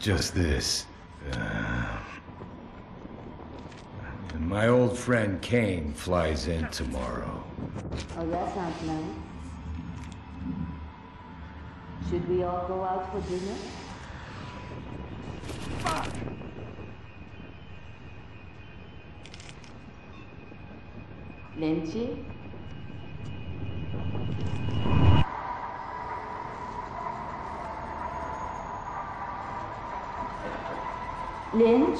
just this. Uh, my old friend Kane flies in tomorrow. Oh, that sounds nice. Should we all go out for dinner? Lynch? Let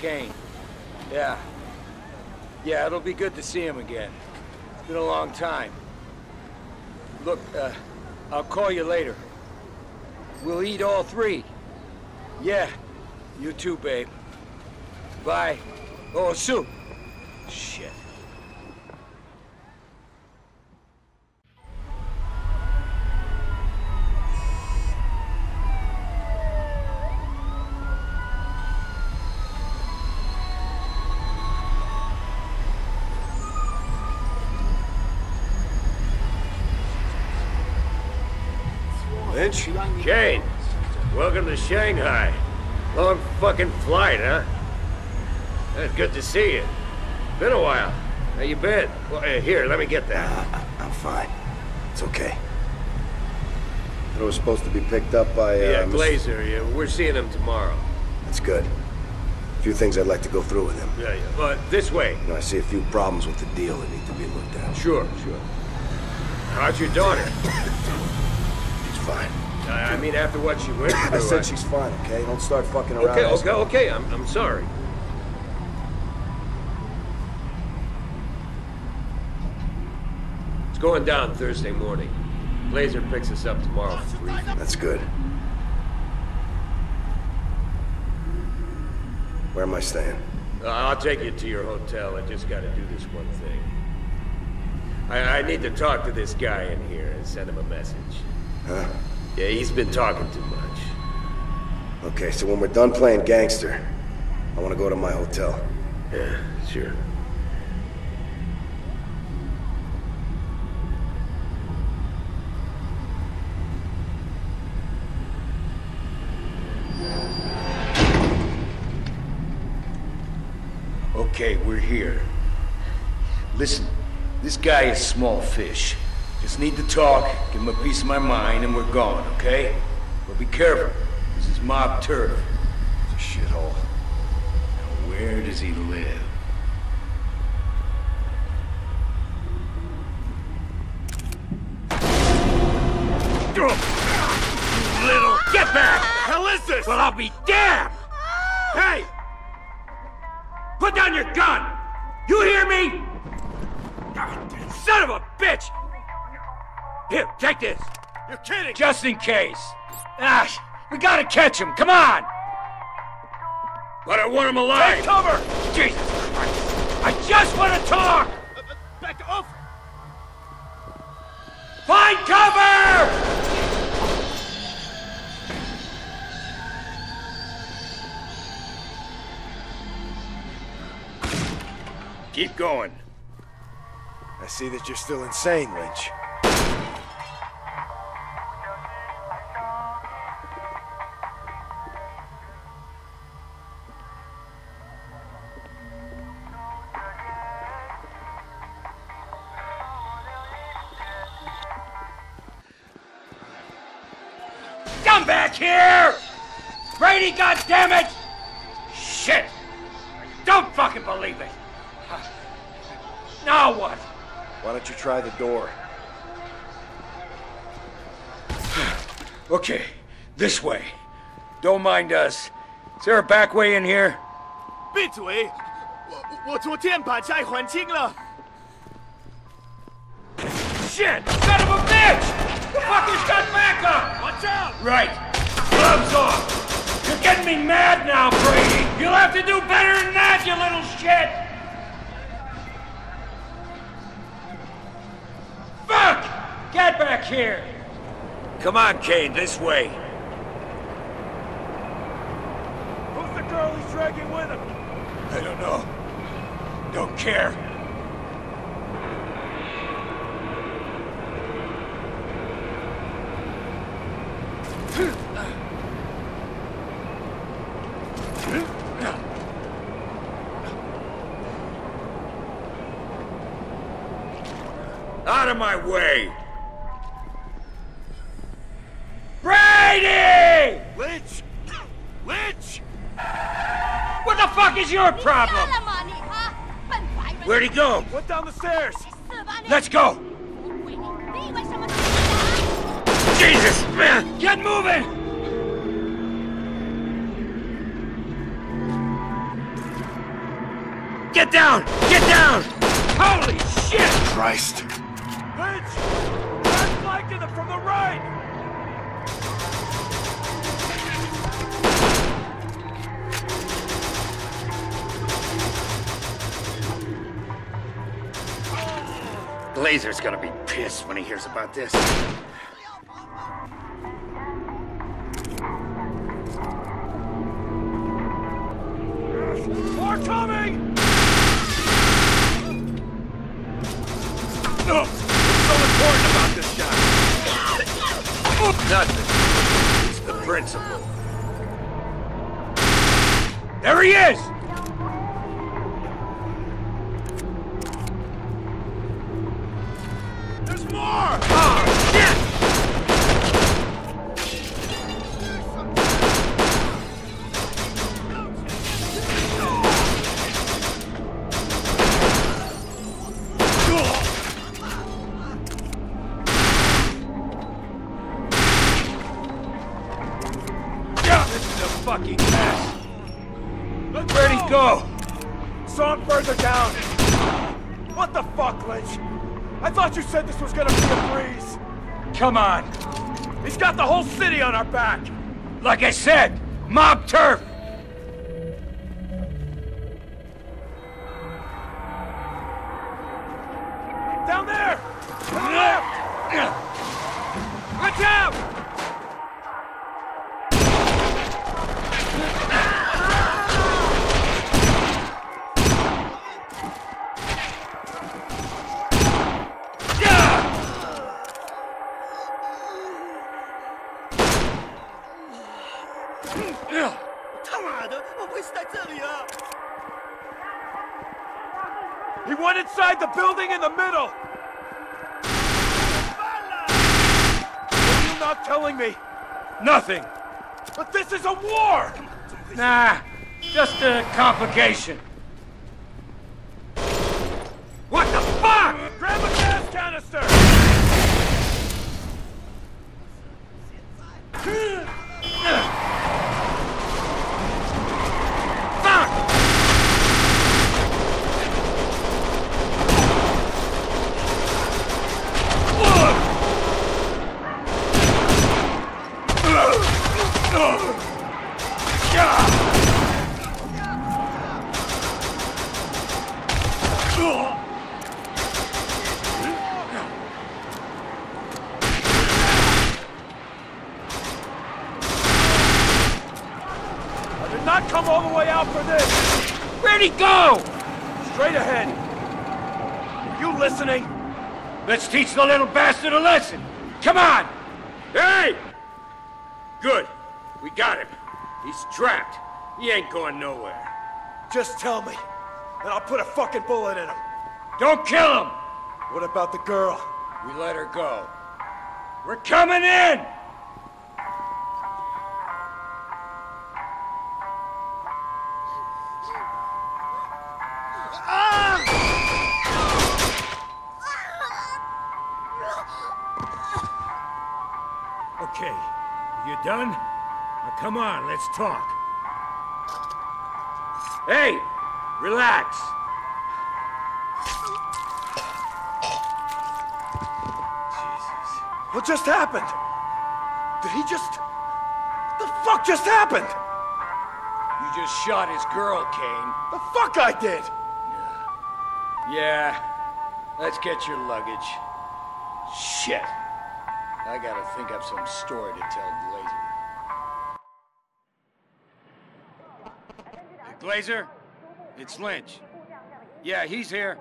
Kane. Yeah. Yeah, it'll be good to see him again. It's been a long time. Look, uh, I'll call you later. We'll eat all three. Yeah. You too, babe. Bye. Oh, Sue. Shit. Shanghai. Long fucking flight, huh? That's good to see you. Been a while. How you been? Well, uh, here, let me get that. I- I'm fine. It's okay. I was supposed to be picked up by, uh... yeah, Glazer, yeah, we're seeing him tomorrow. That's good. A few things I'd like to go through with him. Yeah, yeah. But this way. You know, I see a few problems with the deal that need to be looked at. Sure, sure. How's your daughter? She's fine. I I mean, after what she went through. I said she's fine, okay? Don't start fucking around. Okay, okay, okay. I'm, I'm sorry. It's going down Thursday morning. Glazer picks us up tomorrow. That's good. Where am I staying? Uh, I'll take you to your hotel. I just gotta do this one thing. I, I need to talk to this guy in here and send him a message. Huh? Yeah, he's been talking too much. Okay, so when we're done playing gangster, I want to go to my hotel. Yeah, sure. Okay, we're here. Listen, this guy is small fish. Just need to talk, give him a piece of my mind, and we're gone, okay? But be careful. This is mob turf. It's a shithole. Now, where does he live? You Little, get back! Hell is this? Well, I'll be damned! Hey! Put down your gun! You hear me? God, son of a bitch! Here, take this. You're kidding! Just in case. Ah, we gotta catch him, come on! But I want him alive! Take cover! Jesus Christ! I just want to talk! Back off! Find cover! Keep going. I see that you're still insane, Lynch. Brady, goddammit! Shit! Don't fucking believe it! Now what? Why don't you try the door? Okay, this way. Don't mind us. Is there a back way in here? 闭嘴！我我昨天把债还清了。 Shit! Son of a bitch! The fucker's got backup! Watch out! Right. Gloves off! You're getting me mad now, Brady! You'll have to do better than that, you little shit! Fuck! Get back here! Come on, Kane, this way. Who's the girl he's dragging with him? I don't know. Don't care. my way! Brady! Lynch! Lynch! What the fuck is your problem? Where'd he go? Went down the stairs. Let's go! Jesus, man! Get moving! Get down! Get down! Holy shit! Christ! Lynch! I'm flanking them from the right! Glazer's gonna be pissed when he hears about this. More coming! What's so important about this guy? Nothing. It's the principle. There he is! On our back! Like I said, mob turf! Inside the building in the middle! Are you not telling me? Nothing. But this is a war! Nah, just a complication. What the fuck? Grab a gas canister! Fuck! I did not come all the way out for this! Where'd he go? Straight ahead! Are you listening? Let's teach the little bastard a lesson. Come on! Hey! Good. We got him. He's trapped. He ain't going nowhere. Just tell me, and I'll put a fucking bullet in him. Don't kill him! What about the girl? We let her go. We're coming in! Done? Now come on, let's talk. Hey, relax. Jesus. What just happened? Did he just... The fuck just happened? You just shot his girl, Kane. The fuck I did! Yeah. Let's get your luggage. Shit. I gotta think up some story to tell Glazer. Glazer? It's Lynch. Yeah, he's here.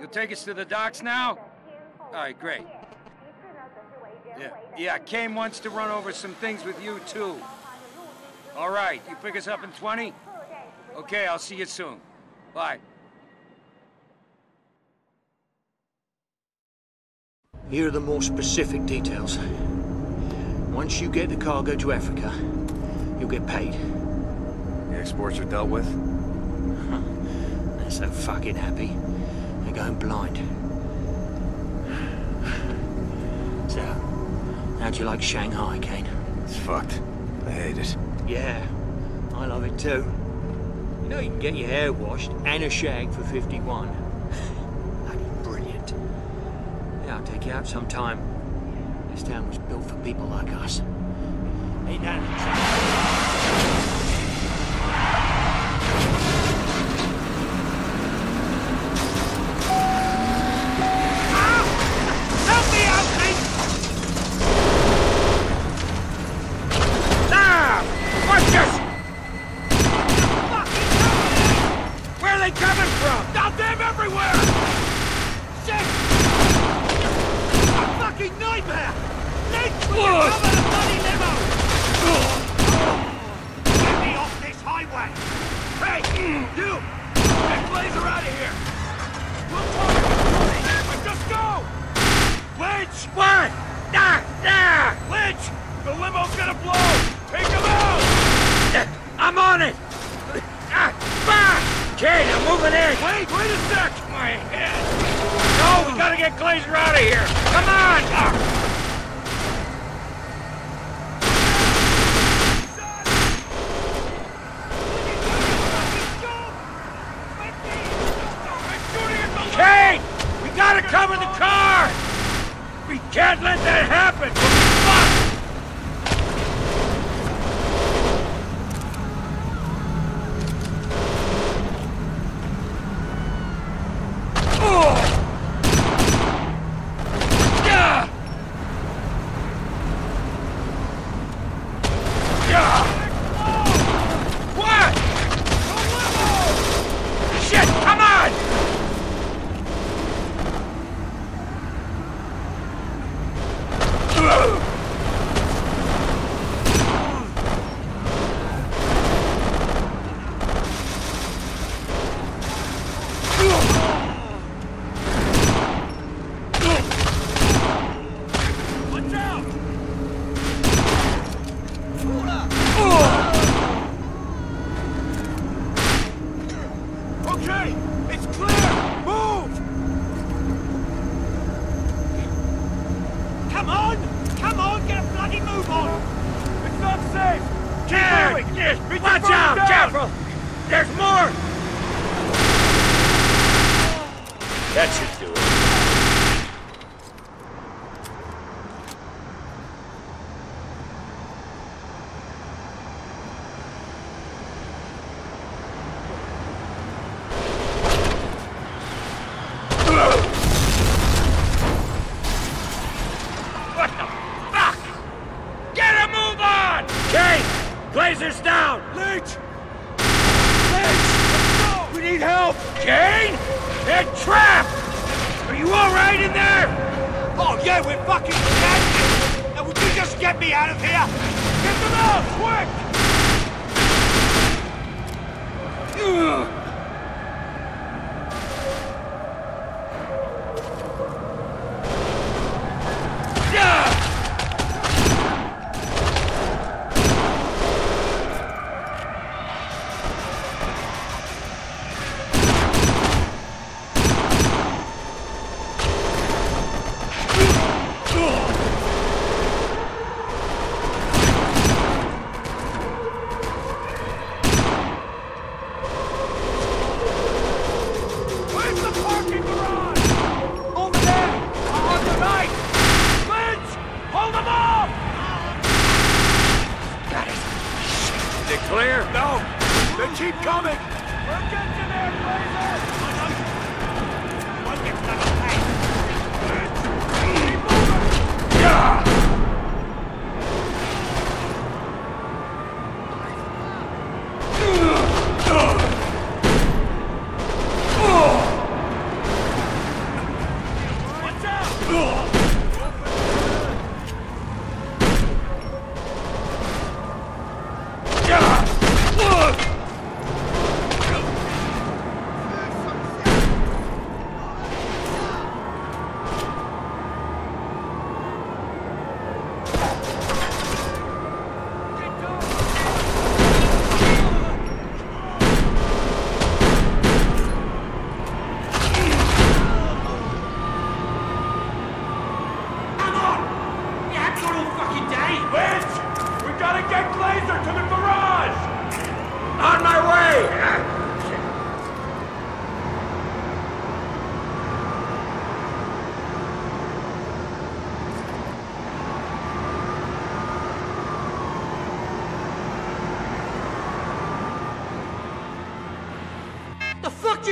You'll take us to the docks now? All right, great. Yeah, yeah, Kane wants to run over some things with you, too. All right, you pick us up in 20? Okay, I'll see you soon. Bye. Here are the more specific details. Once you get the cargo to Africa, you'll get paid. Exports are dealt with? They're so fucking happy. They're going blind. So, how'd you like Shanghai, Kane? It's fucked. I hate it. Yeah, I love it too. You know you can get your hair washed and a shag for 51. Bloody brilliant. Yeah, I'll take you out sometime. This town was built for people like us. Ain't that?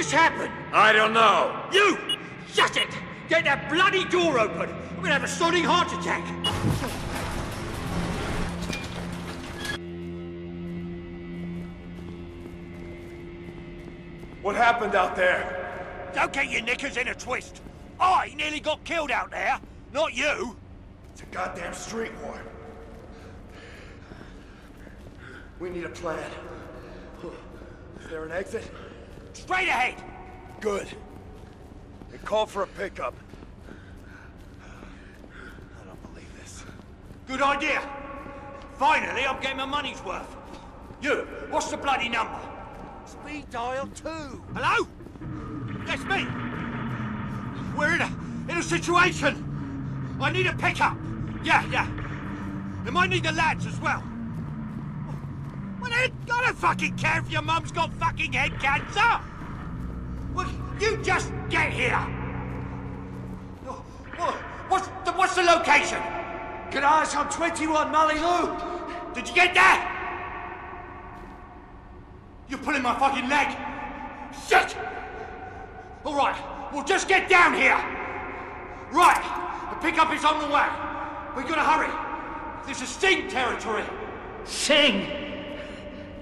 Just happened? I don't know. You! Shut it! Get that bloody door open! I'm gonna have a sodding heart attack! What happened out there? Don't get your knickers in a twist! I nearly got killed out there, not you! It's a goddamn street war. We need a plan. Is there an exit? Straight ahead! Good. They called for a pickup. I don't believe this. Good idea! Finally, I'm getting my money's worth. You, what's the bloody number? Speed dial two. Hello? That's me. We're in a in a situation. I need a pickup. Yeah, yeah. They might need the lads as well. Well, I don't fucking care if your mum's got fucking head cancer. You just get here. What, what's the, what's the location? Garage on 21 Malibu! Did you get that? You're pulling my fucking leg. Shit! All right, we'll just get down here. Right, the pickup is on the way. We gotta hurry. This is Sting territory. Sing?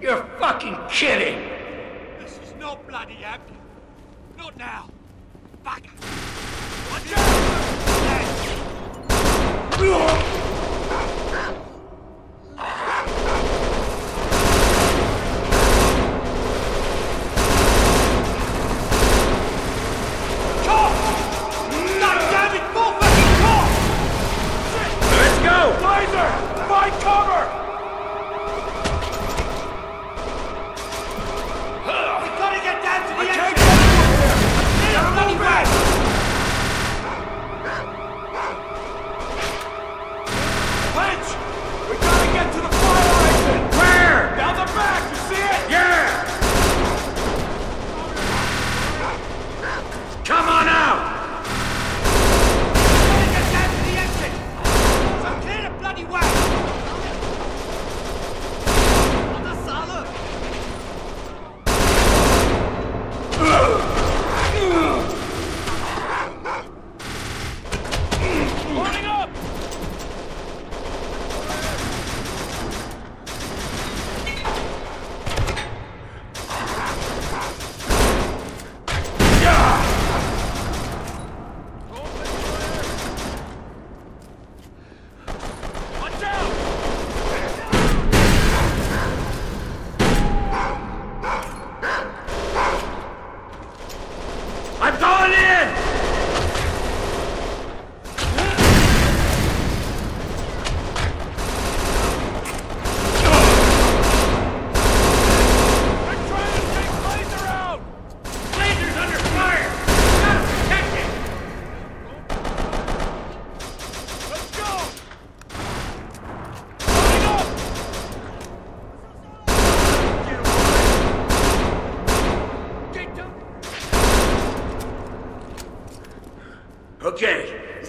You're fucking kidding! This is not bloody happening. Not now. Fuck. Watch out!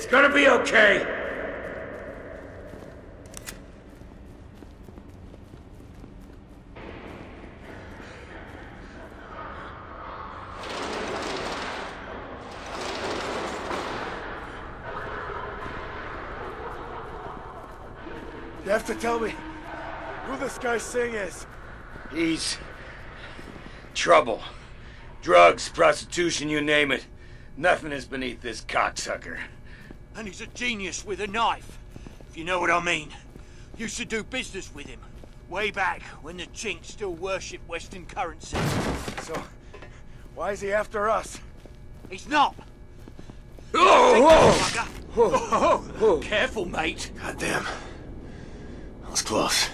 Gonna be okay. You have to tell me who this guy Sing is. He's... trouble. Drugs, prostitution, you name it. Nothing is beneath this cocksucker. And he's a genius with a knife, if you know what I mean. Used to do business with him. Way back when the Chinks still worshipped Western currency. So, why is he after us? He's not. Oh, Bugger. Oh, careful, mate. Goddamn. That was close.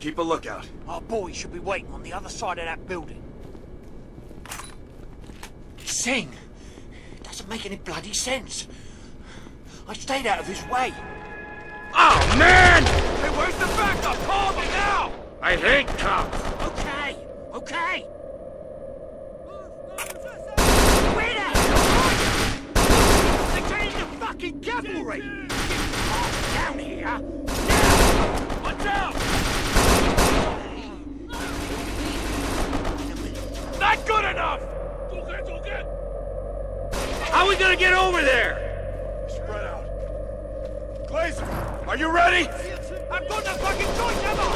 Keep a lookout. Our boy should be waiting on the other side of that building. Sing! Doesn't make any bloody sense. I stayed out of his way. Oh, man! Hey, where's the backup? Call me now! I hate cops. Okay, okay. Where They're to fucking cavalry! Down here! Now! Watch out! Not good enough! How are we gonna get over there? Spread out. Glazer, are you ready? I'm going to fucking choice, have I?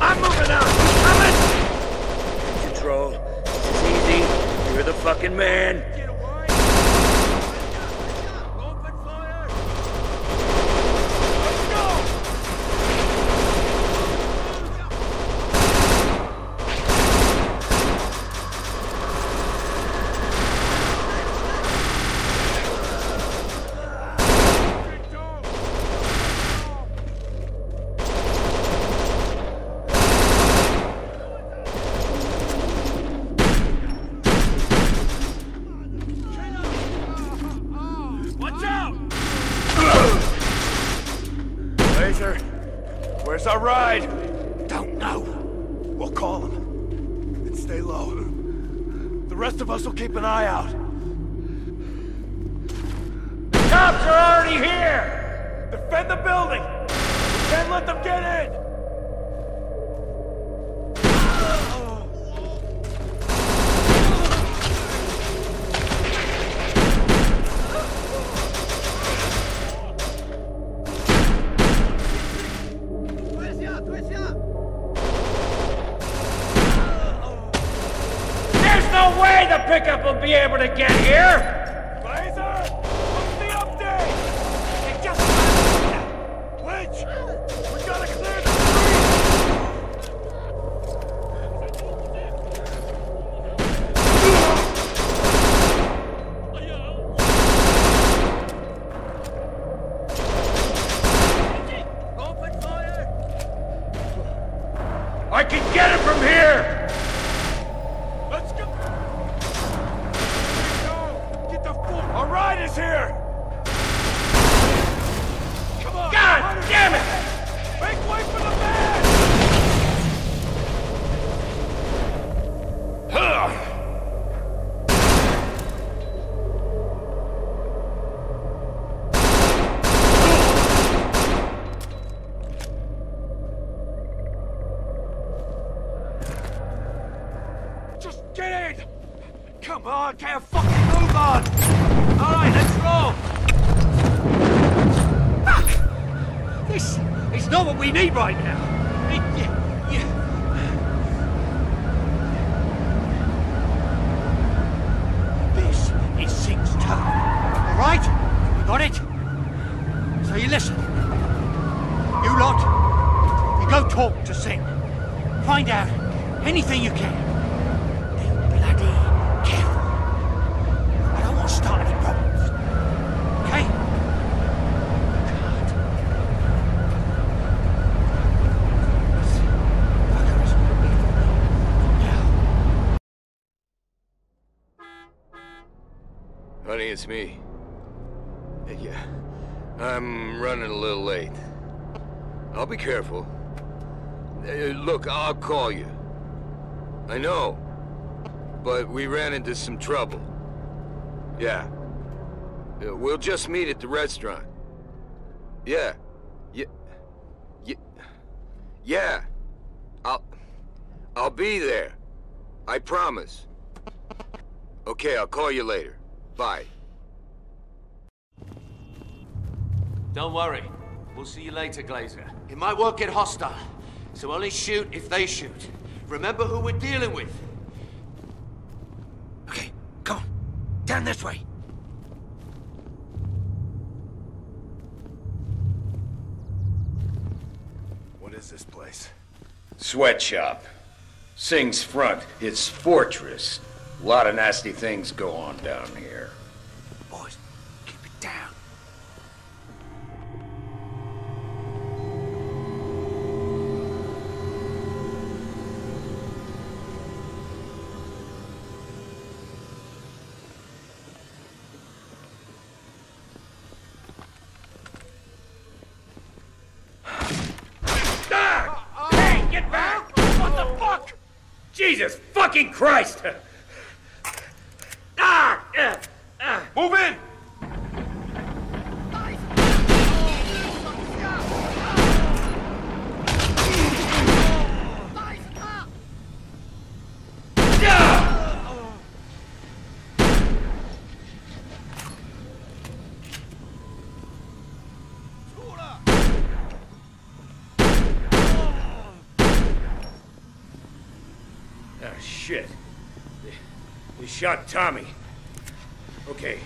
I'm moving out. Coming. Control. This is easy. You're the fucking man. Will keep an eye out. It's me. Yeah, I'm running a little late. I'll be careful. Uh, look, I'll call you. I know. But we ran into some trouble. Yeah. Yeah, We'll just meet at the restaurant. Yeah. Yeah. Yeah. Yeah. I'll... I'll be there. I promise. Okay, I'll call you later. Bye. Don't worry. We'll see you later, Glazer. It might work get hostile, so only shoot if they shoot. Remember who we're dealing with. Okay, come on. Down this way. What is this place? Sweatshop. Sing's front. It's fortress. A lot of nasty things go on down here. Fucking Christ! Ah! ah, ah. Move in! Ah, shit. They, they shot Tommy. Okay,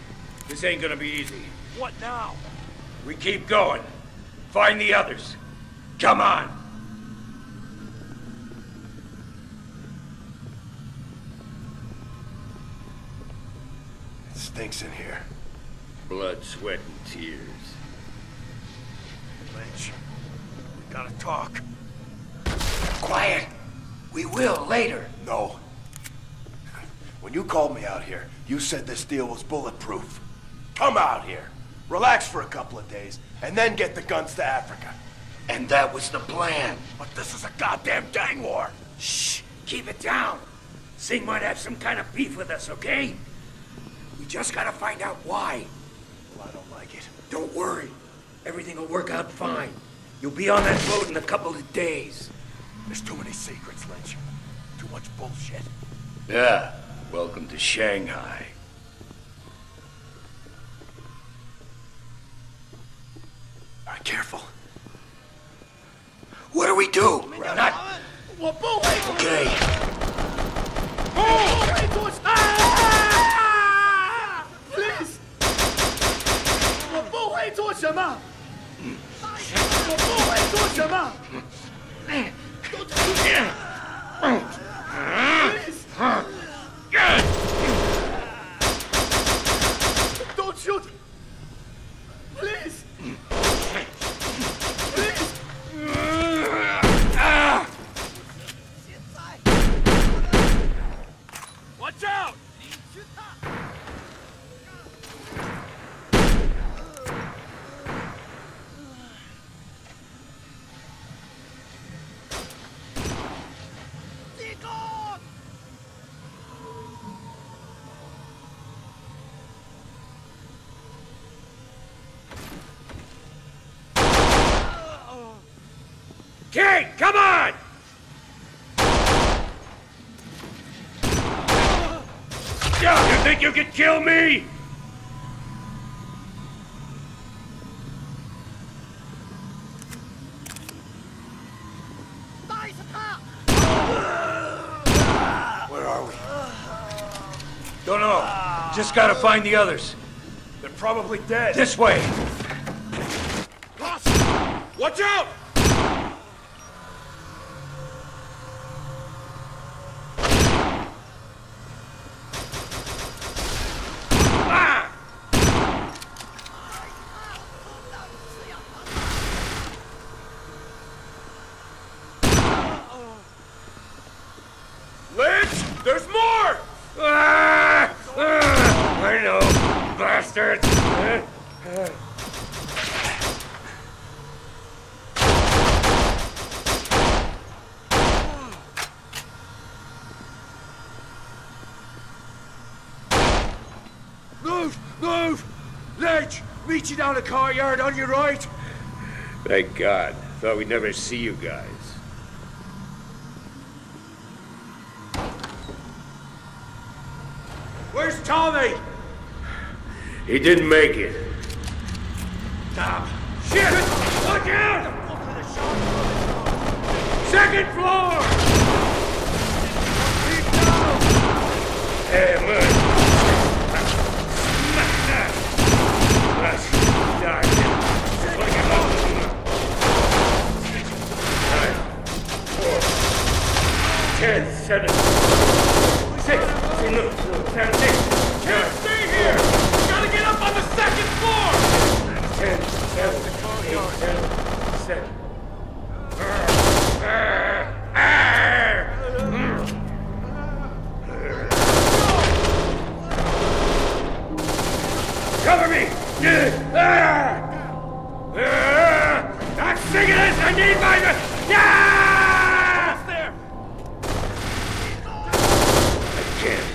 this ain't gonna be easy. What now? We keep going. Find the others. Come on! It stinks in here. Blood, sweat, and tears. Lynch, we gotta talk. Quiet. We will later. No. When you called me out here, you said this deal was bulletproof. Come out here, relax for a couple of days, and then get the guns to Africa. And that was the plan. But this is a goddamn gang war. Shh. Keep it down. Sing might have some kind of beef with us, okay? We just gotta find out why. Well, I don't like it. Don't worry. Everything will work out fine. You'll be on that boat in a couple of days. There's too many secrets, Lynch. Too much bullshit. Yeah, welcome to Shanghai. All right, careful. What do we do? Not... Okay. Don't shoot! Please! Watch out! Kate, come on! Yeah, you think you can kill me? Where are we? Don't know. Just gotta find the others. They're probably dead. This way. Watch out! Ah! Lynch, there's more! Ah! Ah! I know, bastards. Ah! Move! Ledge! Meet you down the courtyard on your right! Thank God. Thought we'd never see you guys. Where's Tommy? He didn't make it. Damn! Shit! Look out! Second floor! Keep down! Hey, man. That's dark. Look at Nine, four, ten, seven, six, seven, six, Can't nine, stay here! Gotta get up on the second floor! ten, seven, eight, seven, seven. Cover me! Ah! Ah! I'm sick of this! I need my... Ah! There! I can't.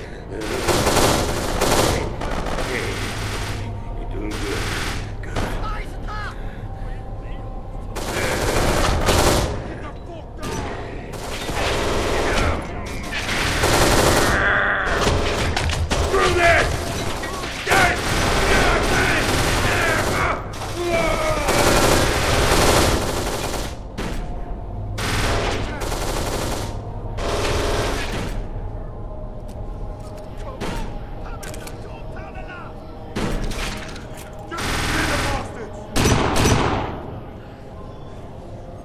You're doing good. Good. Through this!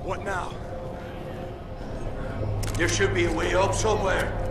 What now? There should be a way up somewhere.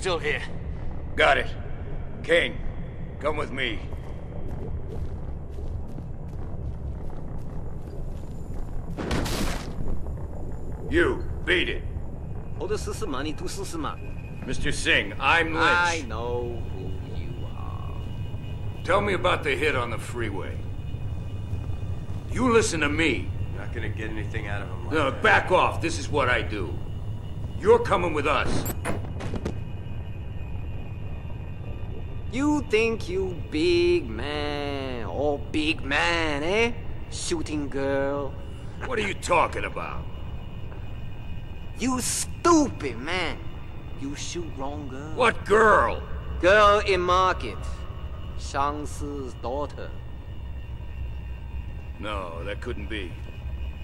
still here. Got it. Kane, come with me. You, beat it. Mr. Sing, I'm Lynch. I know who you are. Tell me about the hit on the freeway. You listen to me. You're not gonna get anything out of him like No, that. back off. This is what I do. You're coming with us. You think you big man, oh big man, eh? Shooting girl. What are you talking about? You stupid man. You shoot wrong girl. What girl? Girl in market. Shang Si's daughter. No, that couldn't be.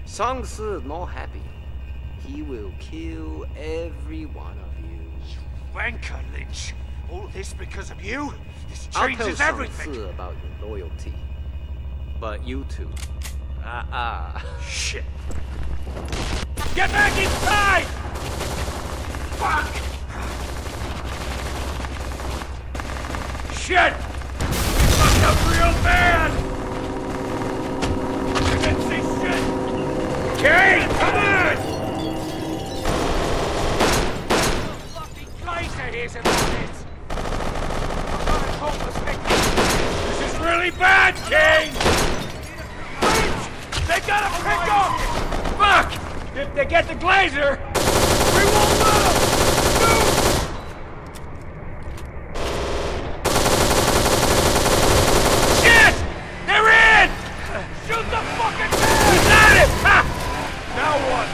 Shang Si not happy. He will kill every one of you. you. Wanker, Lynch. All this because of you? This I'll tell changes Shang everything. About your loyalty. But you two, ah uh Shit. Get back inside! Fuck! Shit! Fucked up real bad! I didn't see shit! Kane, come on! Fucking geyser here's about this. I'm not hopeless victim. This is really bad, Kane! They gotta pick up! Fuck! If they get the Glazer, we won't move! Shit! They're in! Shoot the fucking man! We got it! Now what?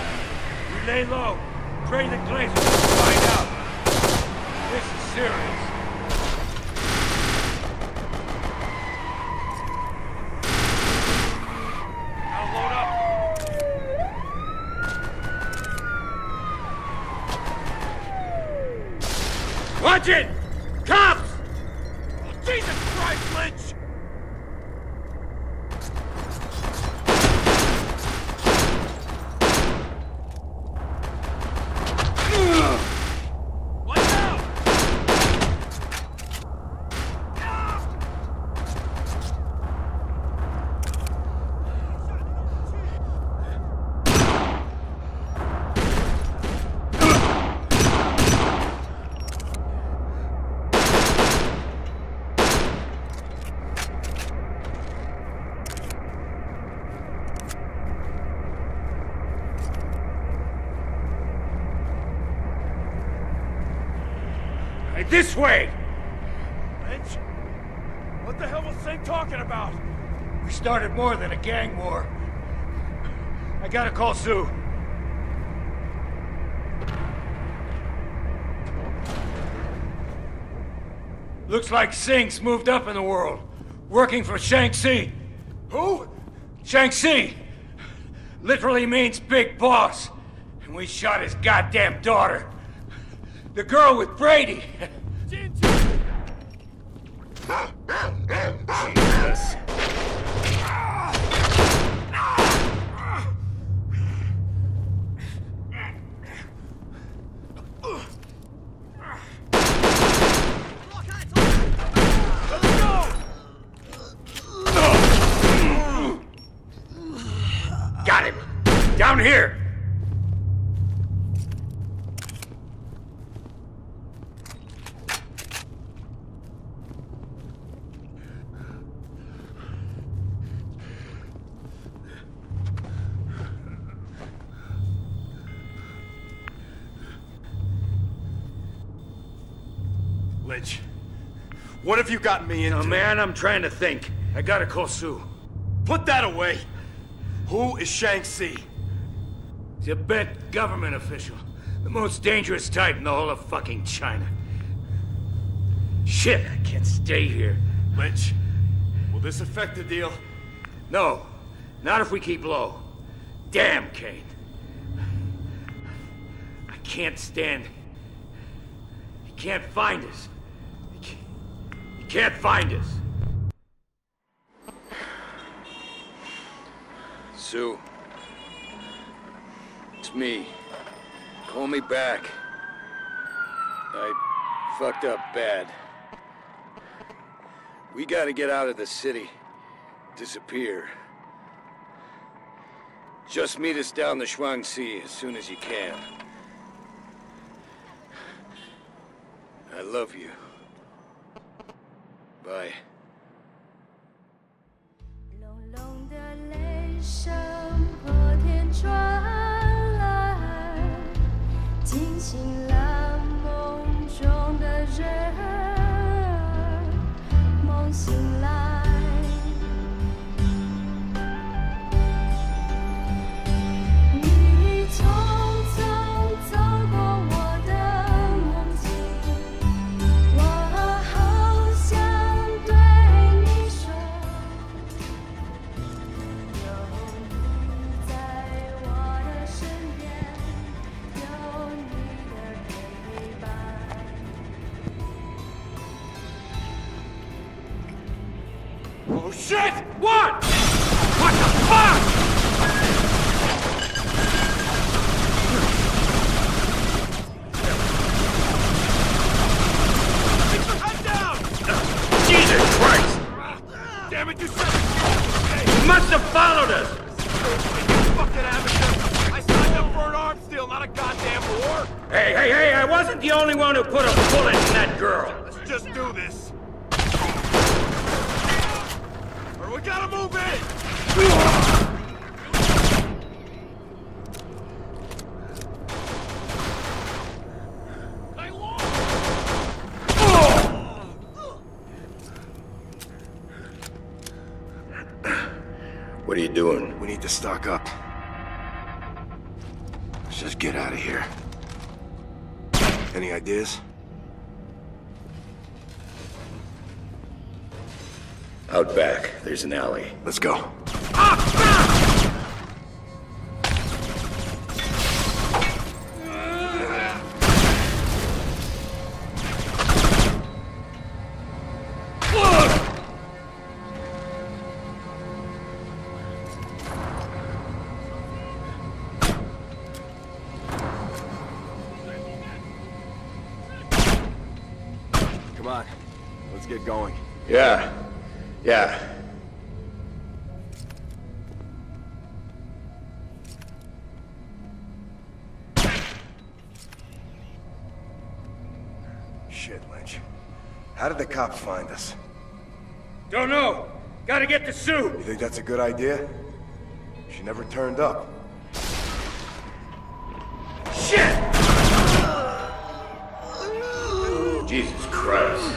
We lay low, Pray the Glazer and find out. This is serious. Now load up. Watch it! Cops! Jesus Christ, Lynch! Watch out! Hey, this way! Lynch? What the hell was Sing talking about? We started more than a gang war. I gotta call Sue. Looks like Sing's moved up in the world, working for Shang-Chi. Who? Shang-Chi literally means big boss. And we shot his goddamn daughter. The girl with Brady. you gotten me into? Now, man, I'm trying to think. I gotta call Sue. Put that away. Who is Shang-Chi? Bent government official. The most dangerous type in the whole of fucking China. Shit, I can't stay here. Lynch, will this affect the deal? No, not if we keep low. Damn, Kane. I can't stand. He can't find us. Can't find us. Sue. It's me. Call me back. I fucked up bad. We gotta get out of the city. Disappear. Just meet us down the Shuangxi as soon as you can. I love you. Bye. 隆隆的雷声破天传来，惊醒了梦中的人儿。醒来。Shit! What? What the fuck? I'm down! Jesus Christ! Damn it, you son of You must have followed us! a fucking amateur! I signed up for an arms deal, not a goddamn war! Hey, hey, hey, I wasn't the only one who put a bullet in that girl! Let's just do this. We gotta move in! What are you doing? We need to stock up. Let's just get out of here. Any ideas? Out back, there's an alley. Let's go. Come on, let's get going. Yeah. Yeah. Shit, Lynch. How did the cops find us? Don't know. Gotta get to Sue. You think that's a good idea? She never turned up. Shit! Jesus Christ.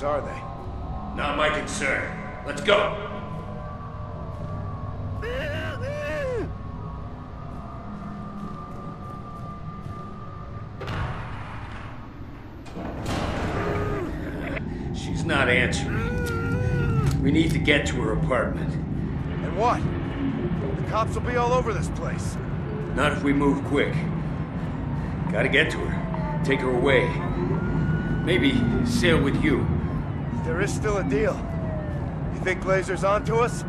Police are they? Not my concern. Let's go. She's not answering. We need to get to her apartment. And what? The cops will be all over this place. Not if we move quick. Gotta get to her. Take her away. Maybe sail with you. There is still a deal. You think Glazer's onto us?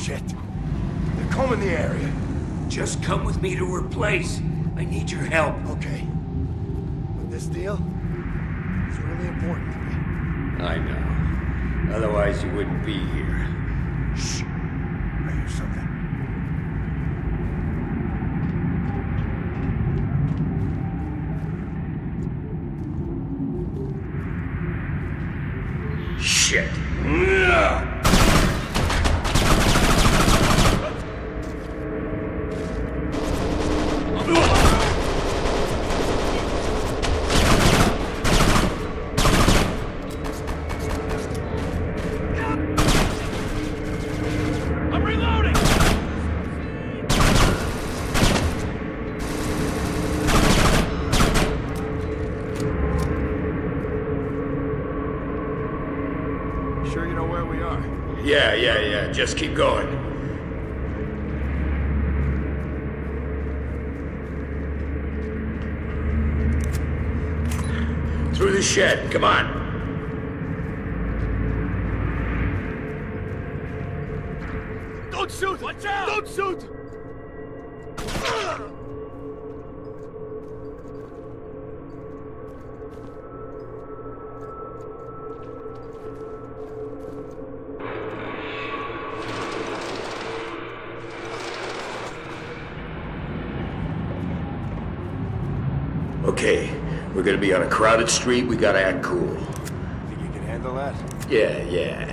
Shit. They're combing the area. Just come with me to her place. I need your help. Okay. But this deal is really important to me. I know. Otherwise, you wouldn't be here. We're gonna be on a crowded street. We gotta act cool. Think you can handle that? Yeah, yeah,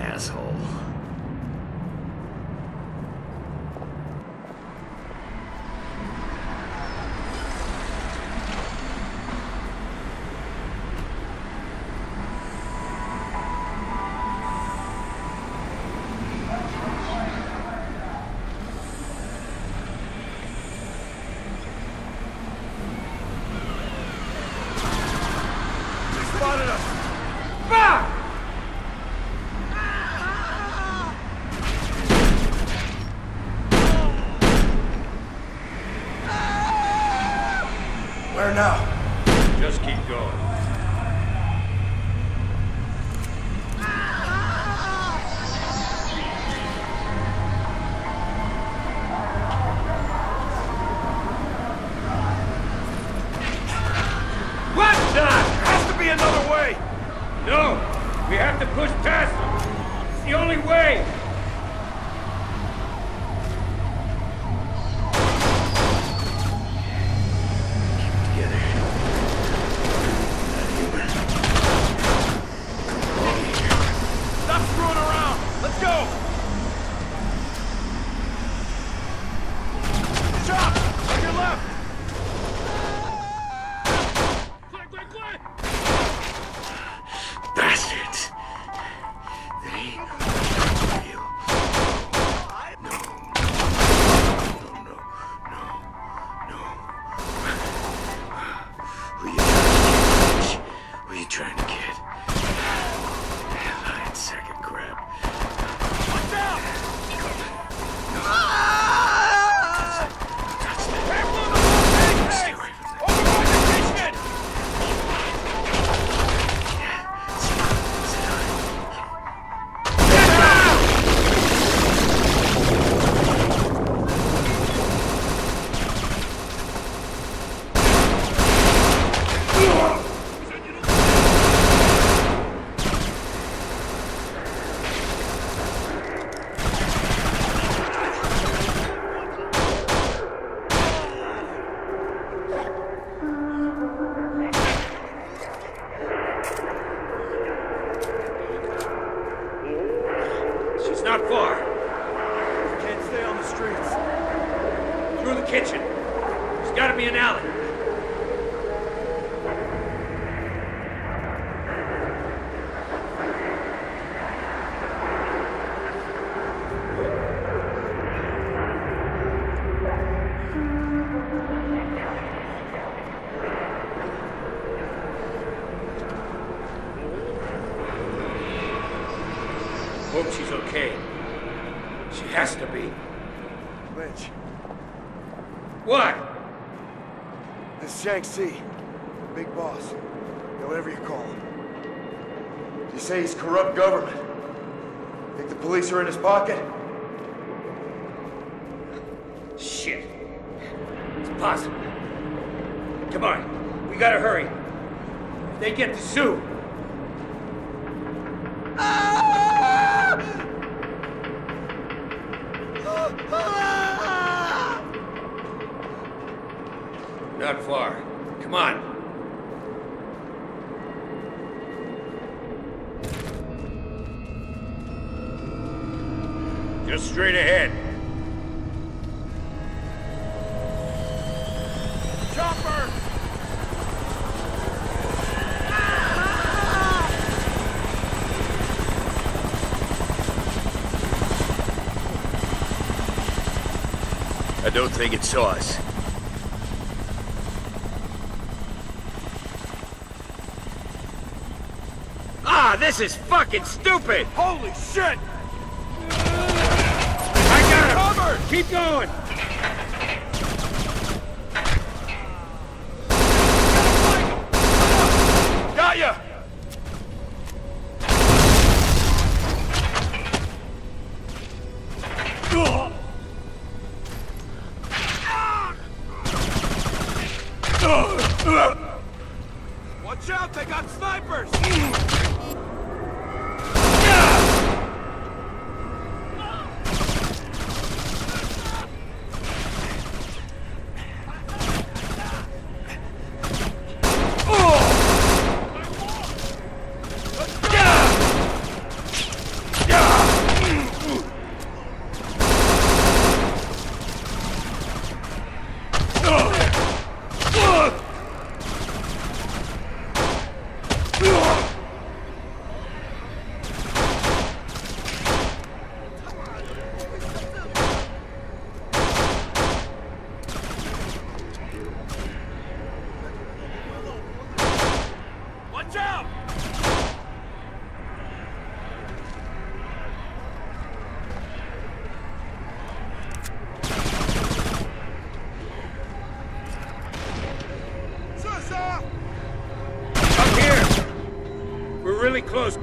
Tank C. think it saw us. Ah, this is fucking stupid! Holy shit! I got him! Keep going!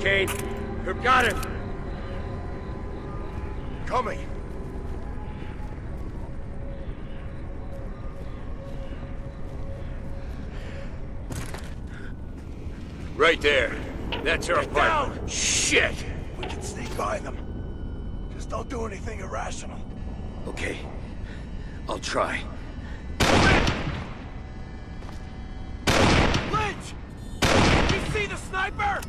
Kane. You've got him. Coming. Right there. That's her Get apartment. down! Shit! We can sneak by them. Just don't do anything irrational. Okay. I'll try. Lynch! You see the sniper?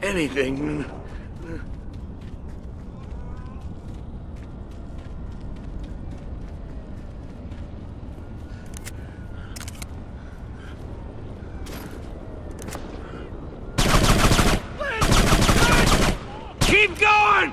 Anything. Keep going!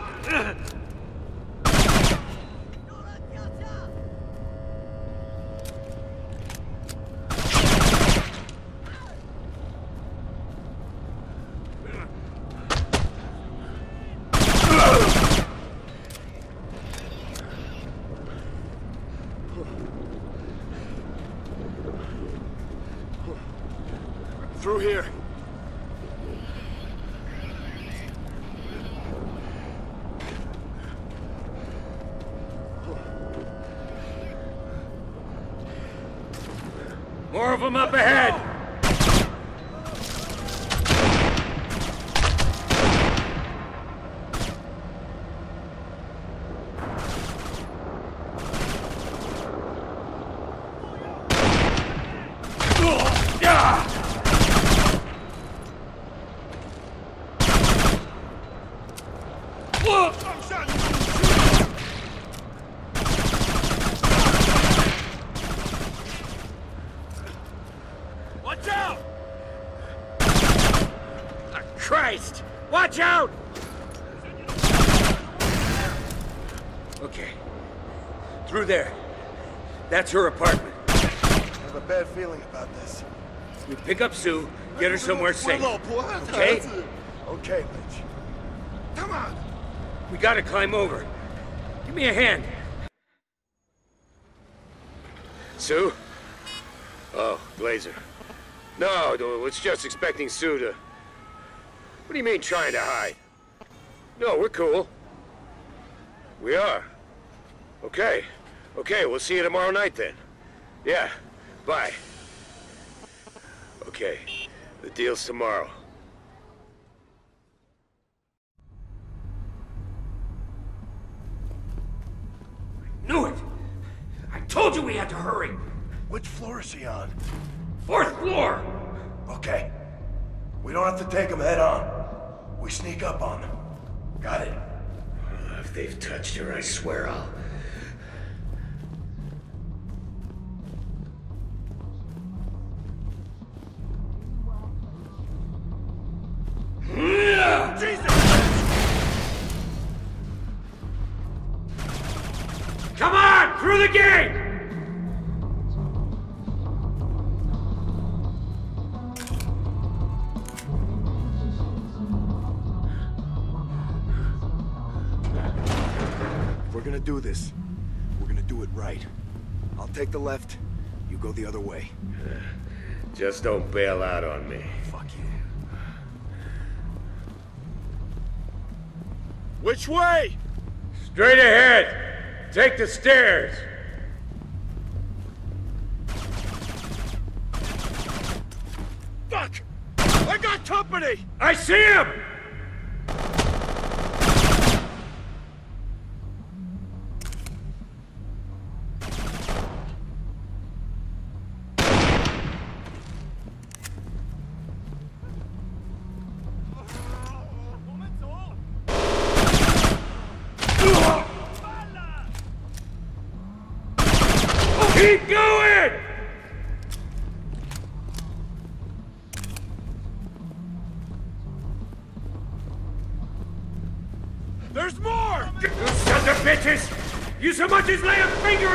Through here. More of them up ahead! Watch out! Christ! Watch out! Okay. Through there. That's her apartment. I have a bad feeling about this. We pick up Sue, get her somewhere safe. Okay? Okay? Okay, Lynch. Come on! We gotta climb over. Give me a hand. Sue? Oh, Glazer. No, no, it's just expecting Sue to... What do you mean trying to hide? No, we're cool. We are. Okay. Okay, we'll see you tomorrow night then. Yeah. Bye. Okay. The deal's tomorrow. I knew it! I told you we had to hurry! Which floor is he on? Fourth floor! Okay. We don't have to take them head on. We sneak up on them. Got it? If they've touched her, I swear I'll... Just don't bail out on me. Fuck you. Which way? Straight ahead! Take the stairs! Fuck! I got company! I see him! Keep going! There's more! You sons of bitches! You so much as lay a finger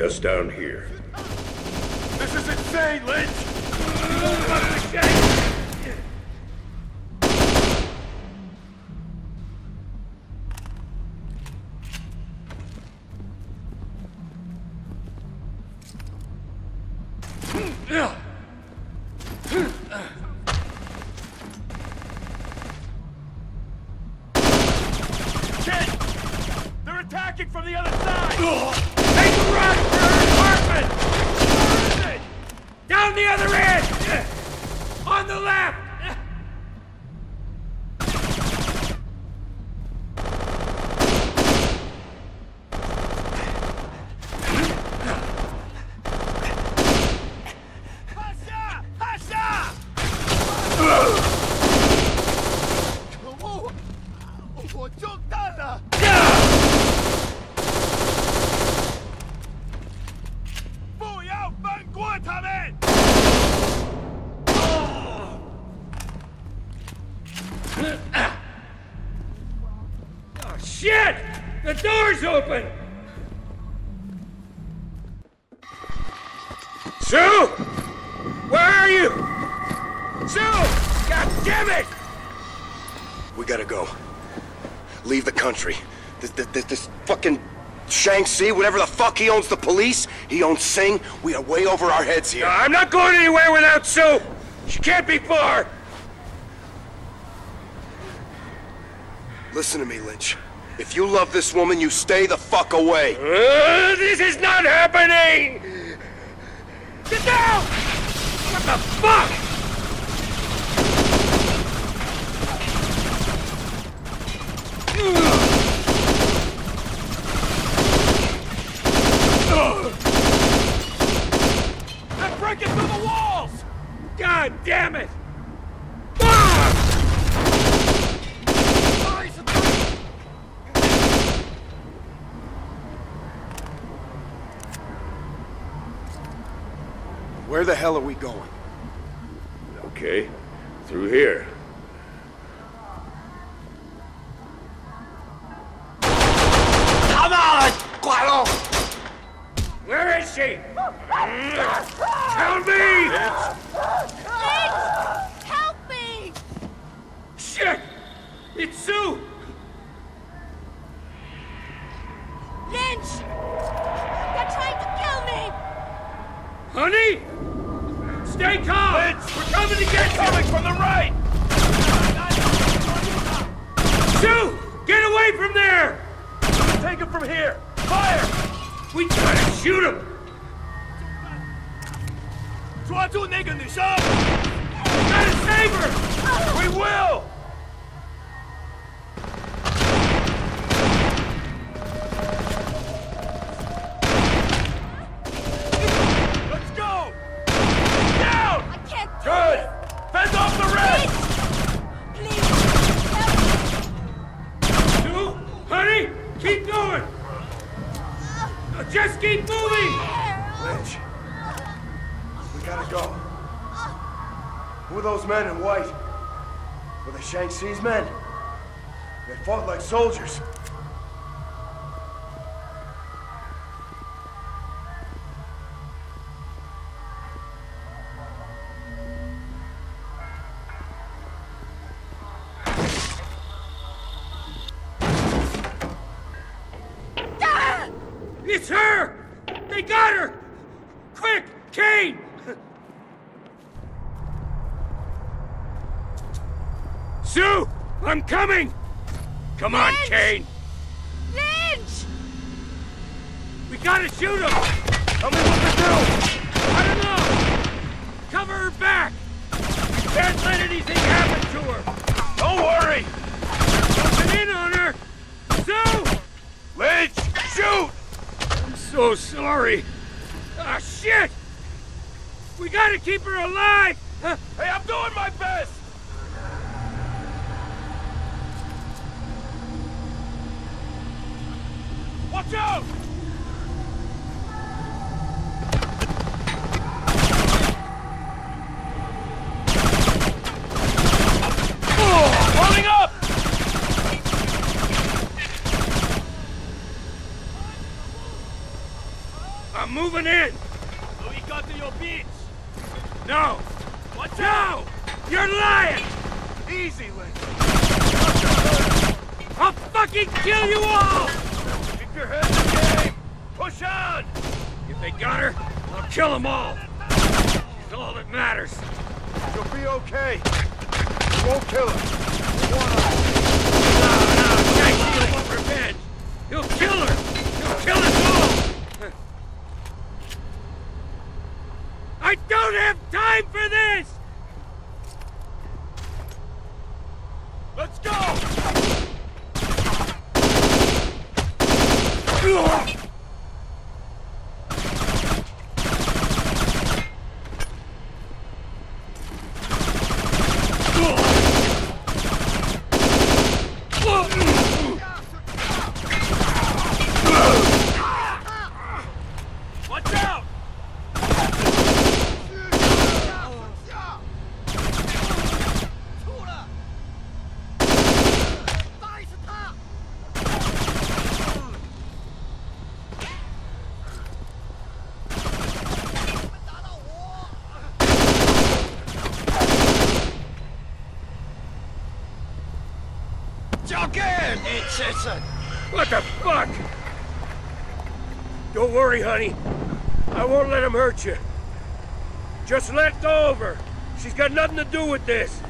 Just down here. see, whatever the fuck he owns the police, he owns sing. We are way over our heads here. No, I'm not going anywhere without Xiu! She can't be far! Listen to me, Lynch. If you love this woman, you stay the fuck away. Uh, this is not happening! against these men. They fought like soldiers. It's her! They got her! Quick, Kane! I'm coming! Come on, Lynch! Kane! Lynch! We gotta shoot him! Tell me what to do! I don't know! Cover her back! We can't let anything happen to her! Don't worry! Jumping in on her! Xiu! Lynch, shoot! I'm so sorry! Ah, shit! We gotta keep her alive! Huh? Hey, I'm doing my show him hurt you. Just let go of. She's got nothing to do with this.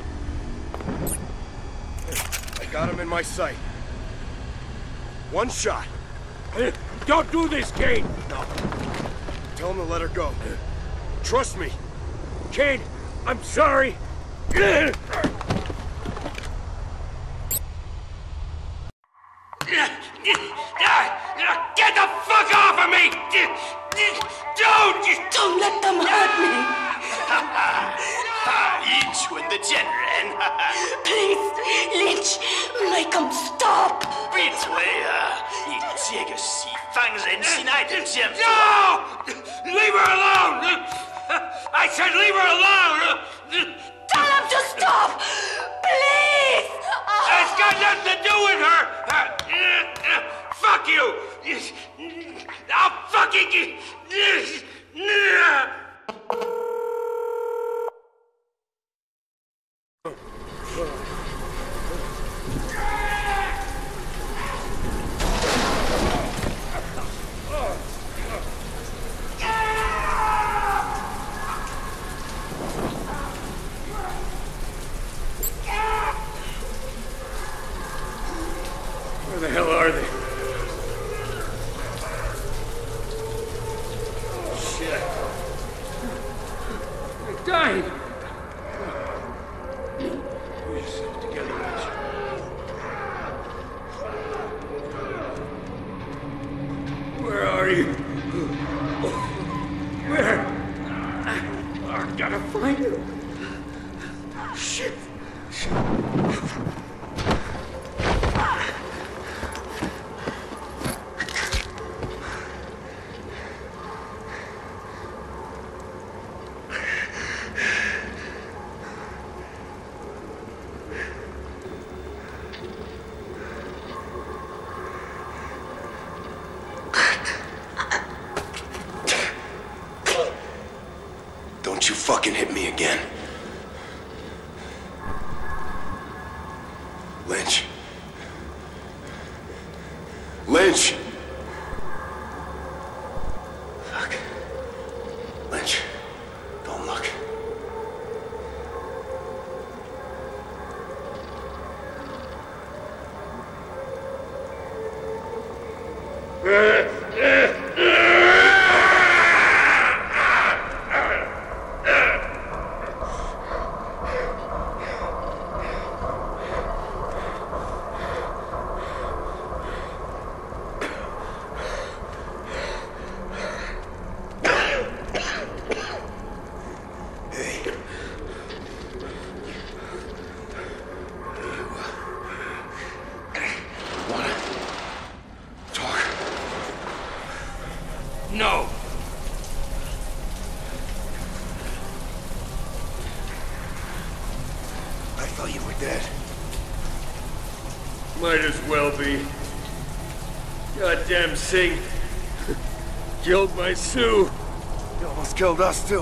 I got him in my sight. One shot. Don't do this, Kane. No. Tell him to let her go. Trust me. Kane, I'm sorry. fucking hit me again. I still.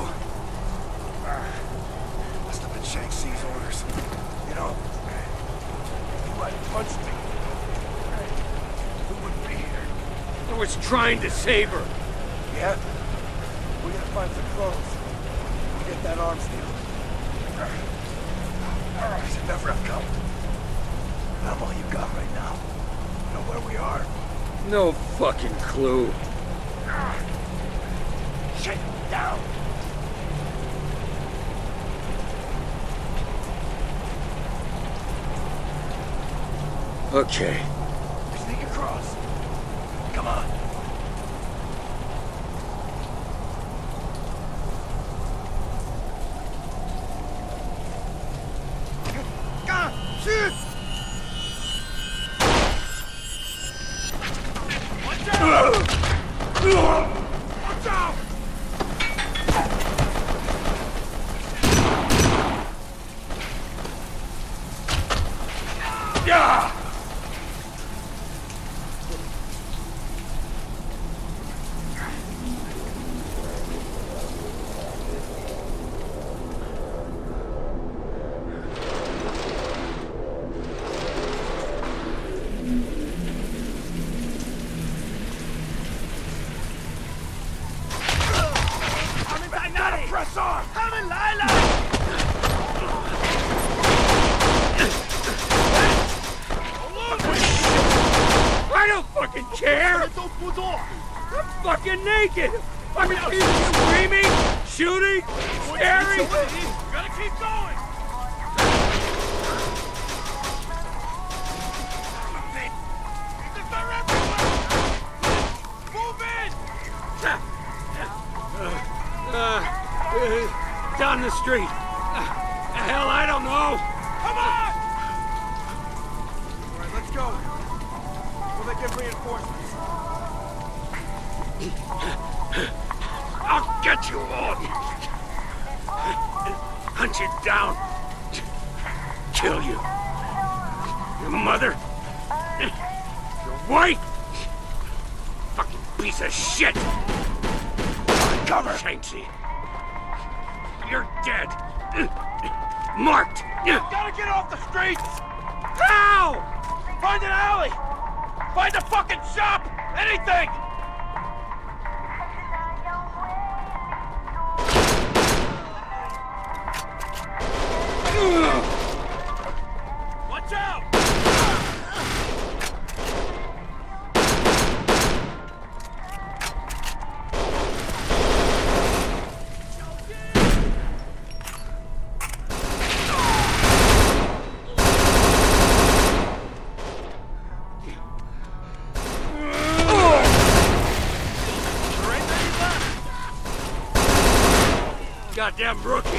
Goddamn rookies!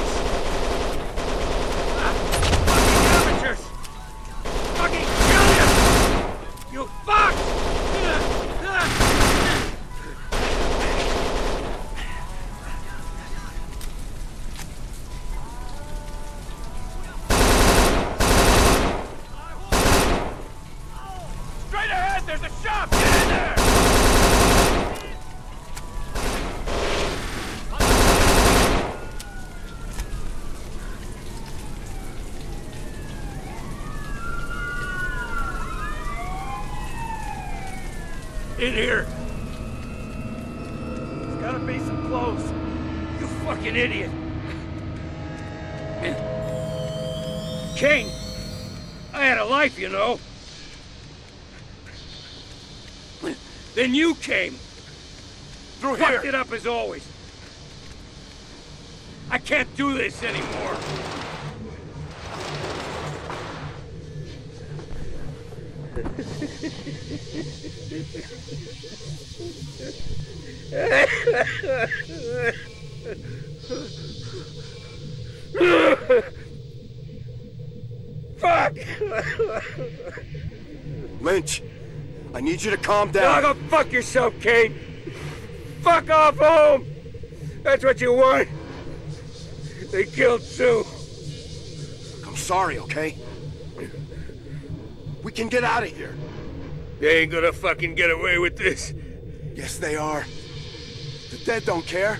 Ah, fucking amateurs! Fucking kill you! You fuck! As always. I can't do this anymore. Fuck! Lynch, I need you to calm Now down. go fuck yourself, Kane. Fuck off home. That's what you want. They killed Xiu. I'm sorry, okay? We can get out of here. They ain't gonna fucking get away with this. Yes, they are. The dead don't care.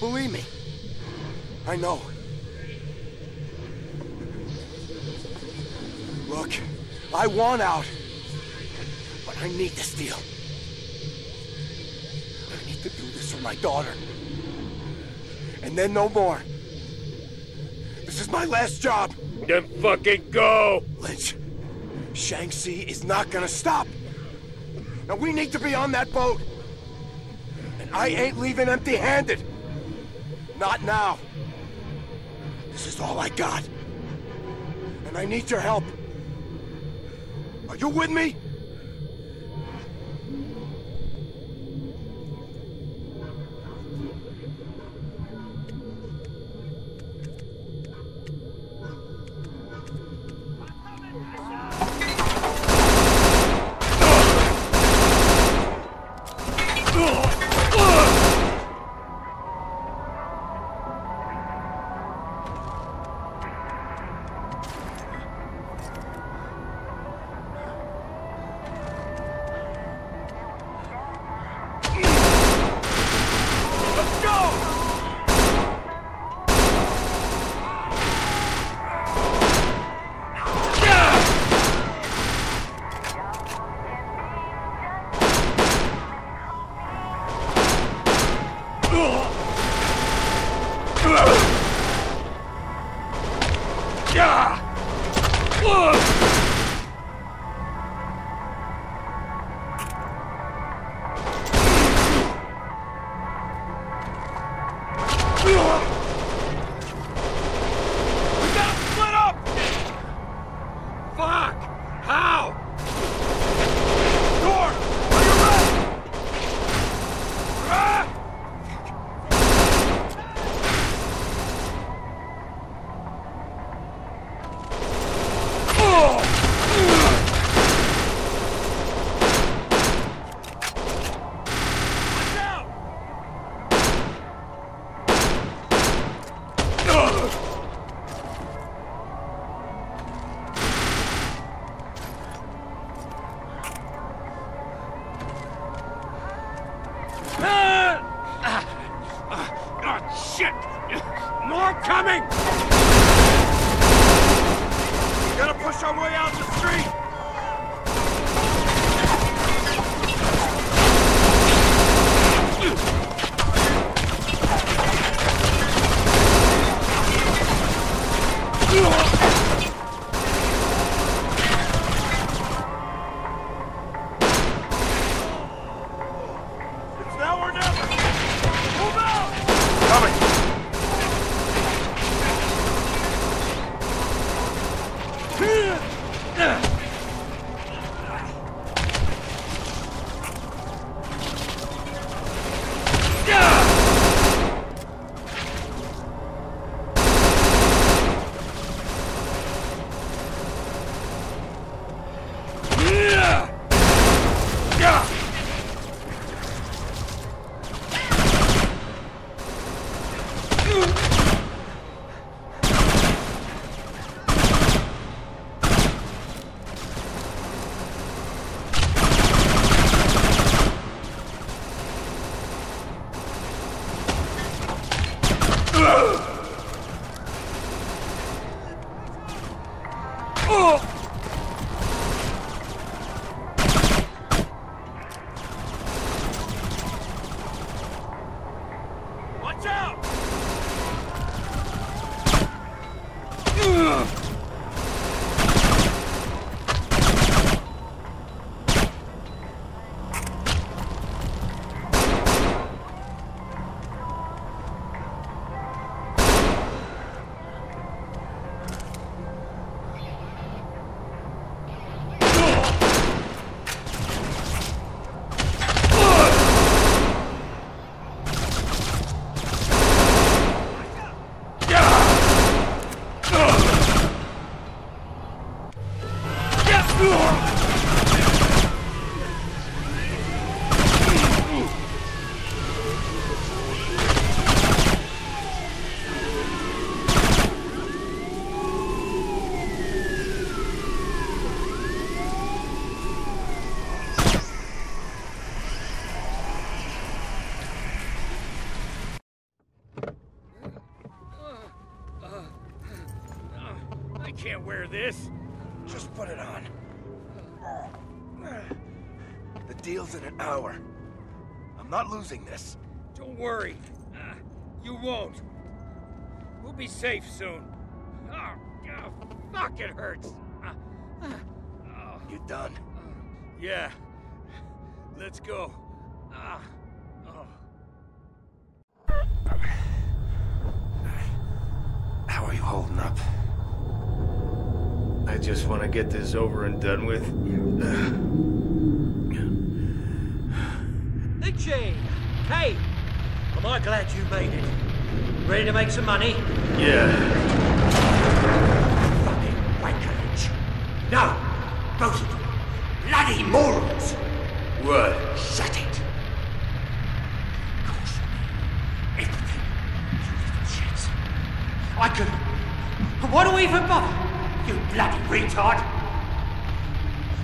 Believe me. I know. Look, I want out. But I need this deal. My daughter. And then no more. This is my last job. Then fucking go. Lynch, Shanxi is not gonna stop. Now we need to be on that boat. And I ain't leaving empty-handed. Not now. This is all I got. And I need your help. Are you with me? Can't wear this. Just put it on. The deal's in an hour. I'm not losing this. Don't worry. Uh, you won't. We'll be safe soon. Oh, oh fuck, it hurts. Uh, uh, oh, You done? yeah. Let's go. To get this over and done with. Lynchy! Hey! Am I glad you made it? Ready to make some money? Yeah. Fucking wankerage! No! Both of you! Bloody morons! What? Shut it! Everything, you little shits. I could... Why do we even bother? You bloody retard!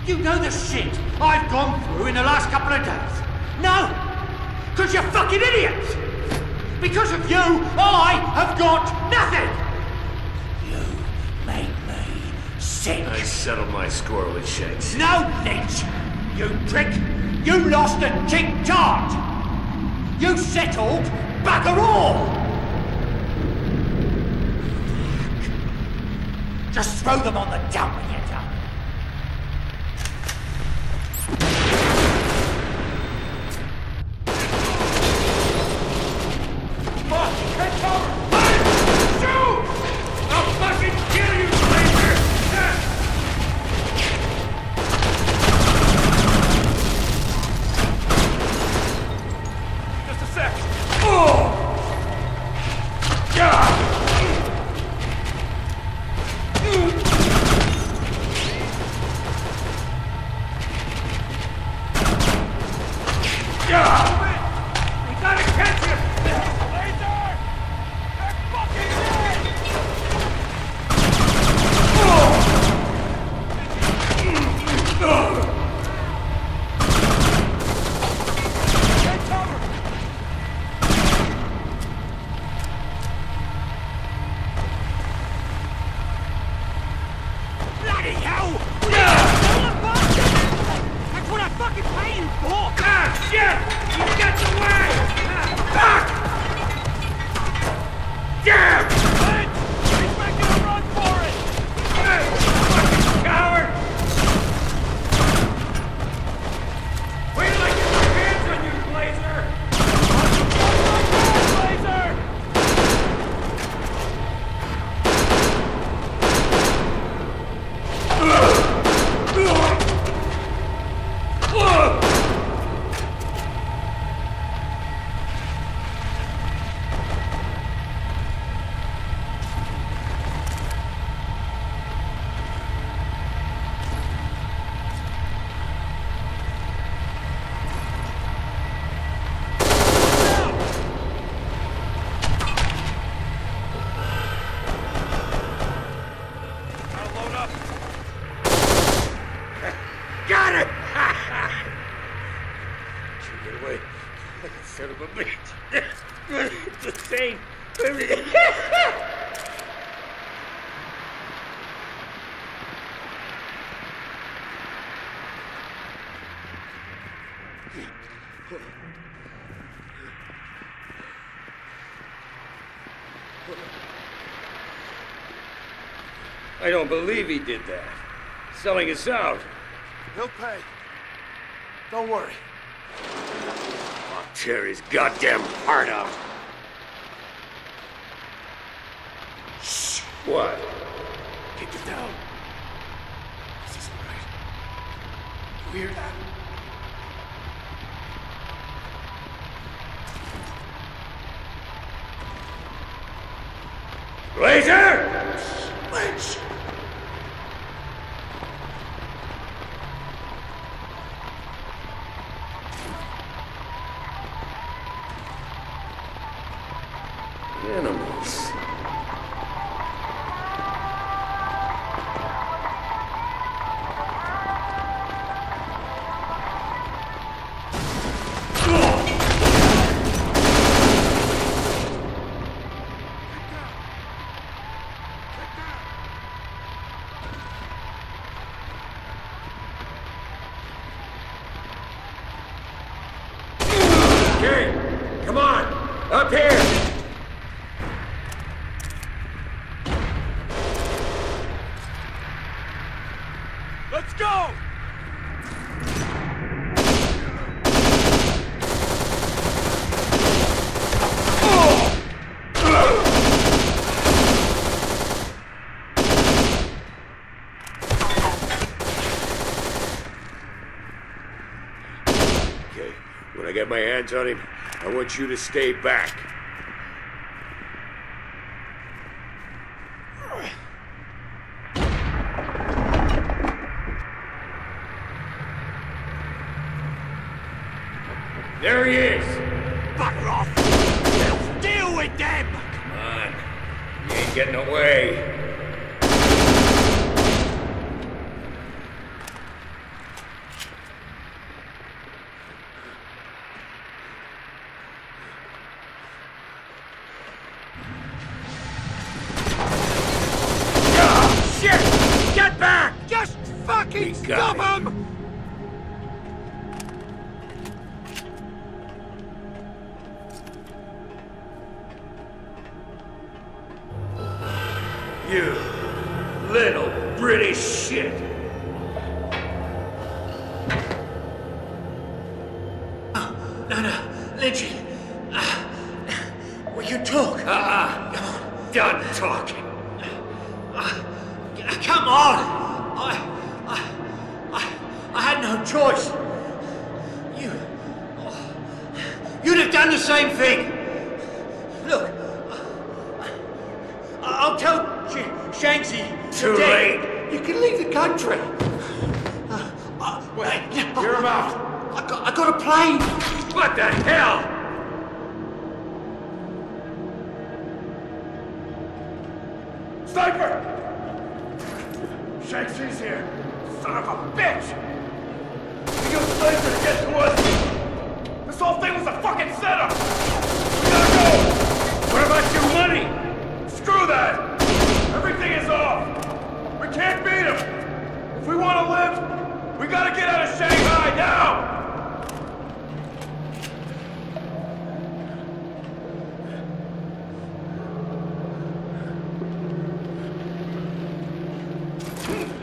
You know the shit I've gone through in the last couple of days? No! Because you're fucking idiots! Because of you, I have got nothing! You made me sick! I settled my score with Shanks. No, Lynch! You prick! You lost a cheap charge! You settled bugger all! Just throw them on the dump believe he did that. Selling us out. He'll pay. Don't worry. I'll tear his goddamn heart out. hands on him. I want you to stay back.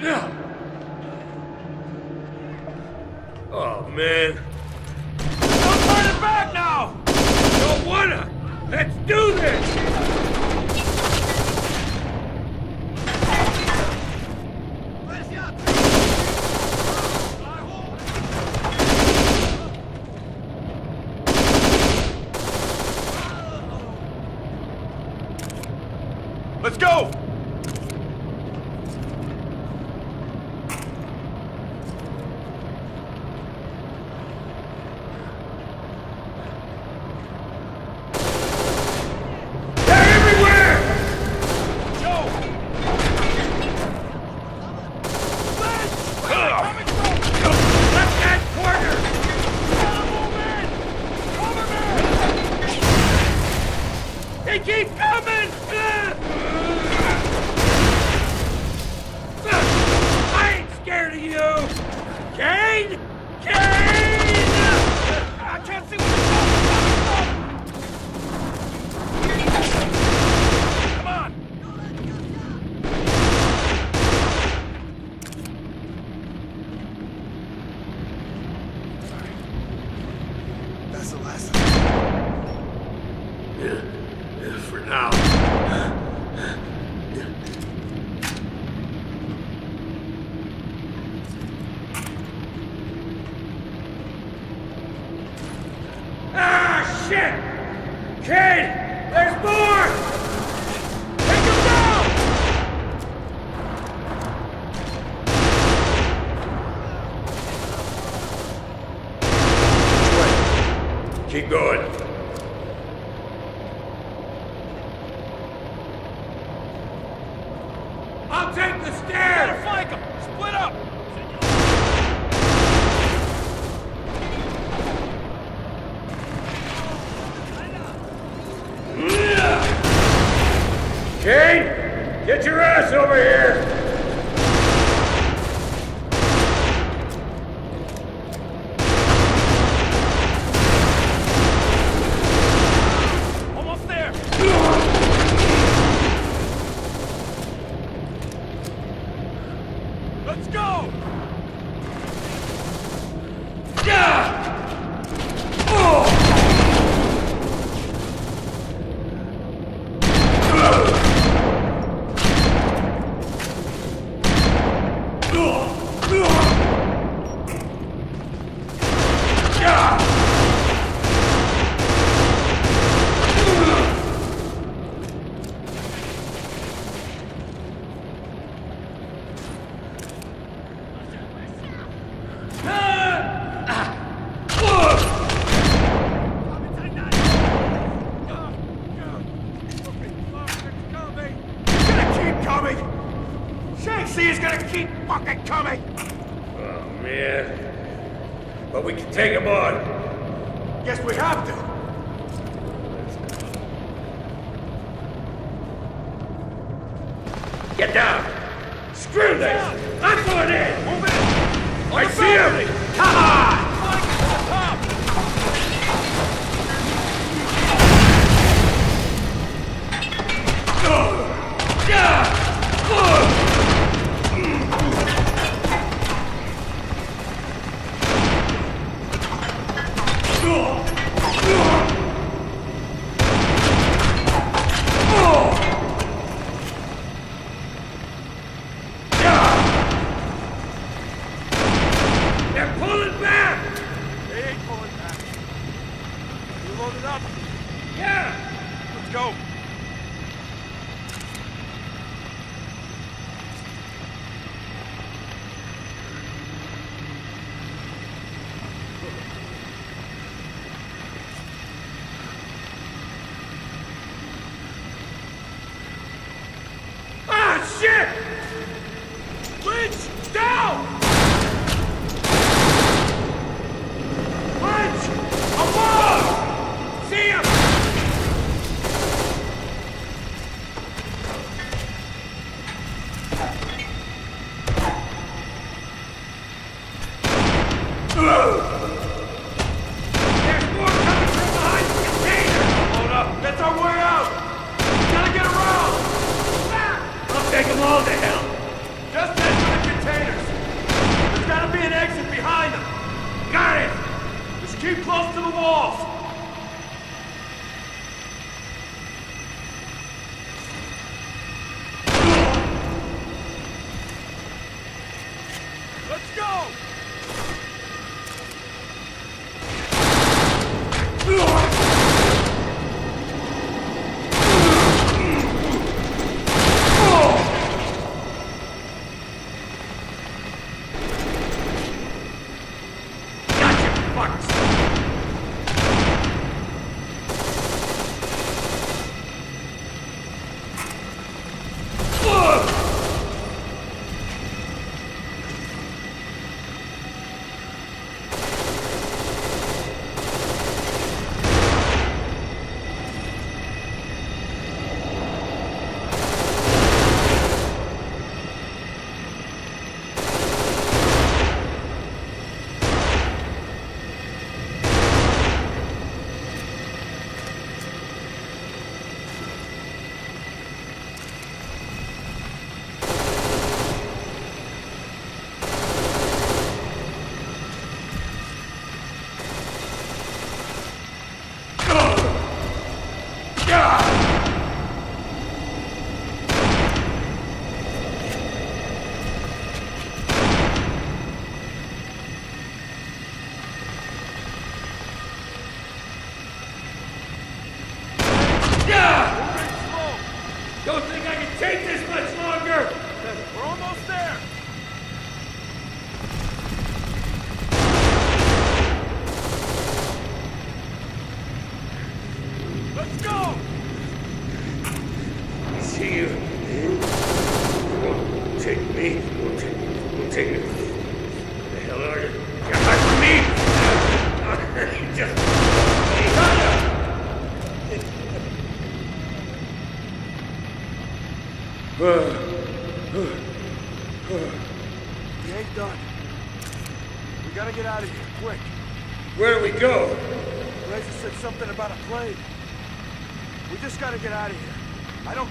Yeah.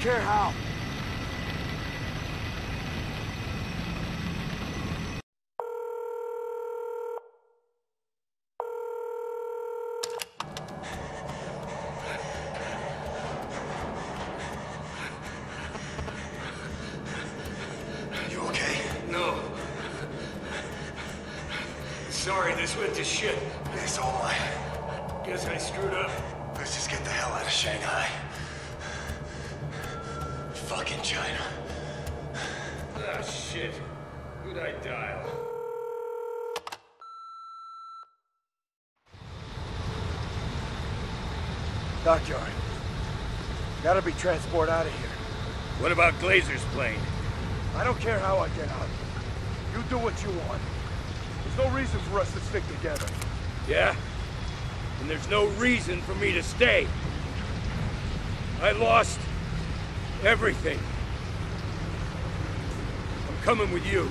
Don't care how. You okay? No. Sorry, this went to shit. Transport out of here. What about Glazer's plane? I don't care how I get out. You do what you want. There's no reason for us to stick together. Yeah? And there's no reason for me to stay. I lost everything. I'm coming with you.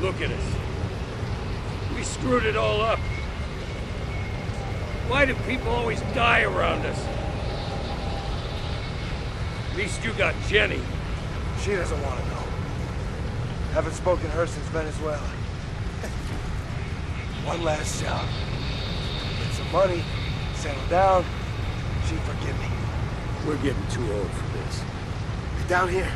Look at us. We screwed it all up. Why do people always die around us? At least you got Jenny. She doesn't want to go. Haven't spoken to her since Venezuela. One last job. Get some money, settle down. She'd forgive me. We're getting too old for this. Get down here.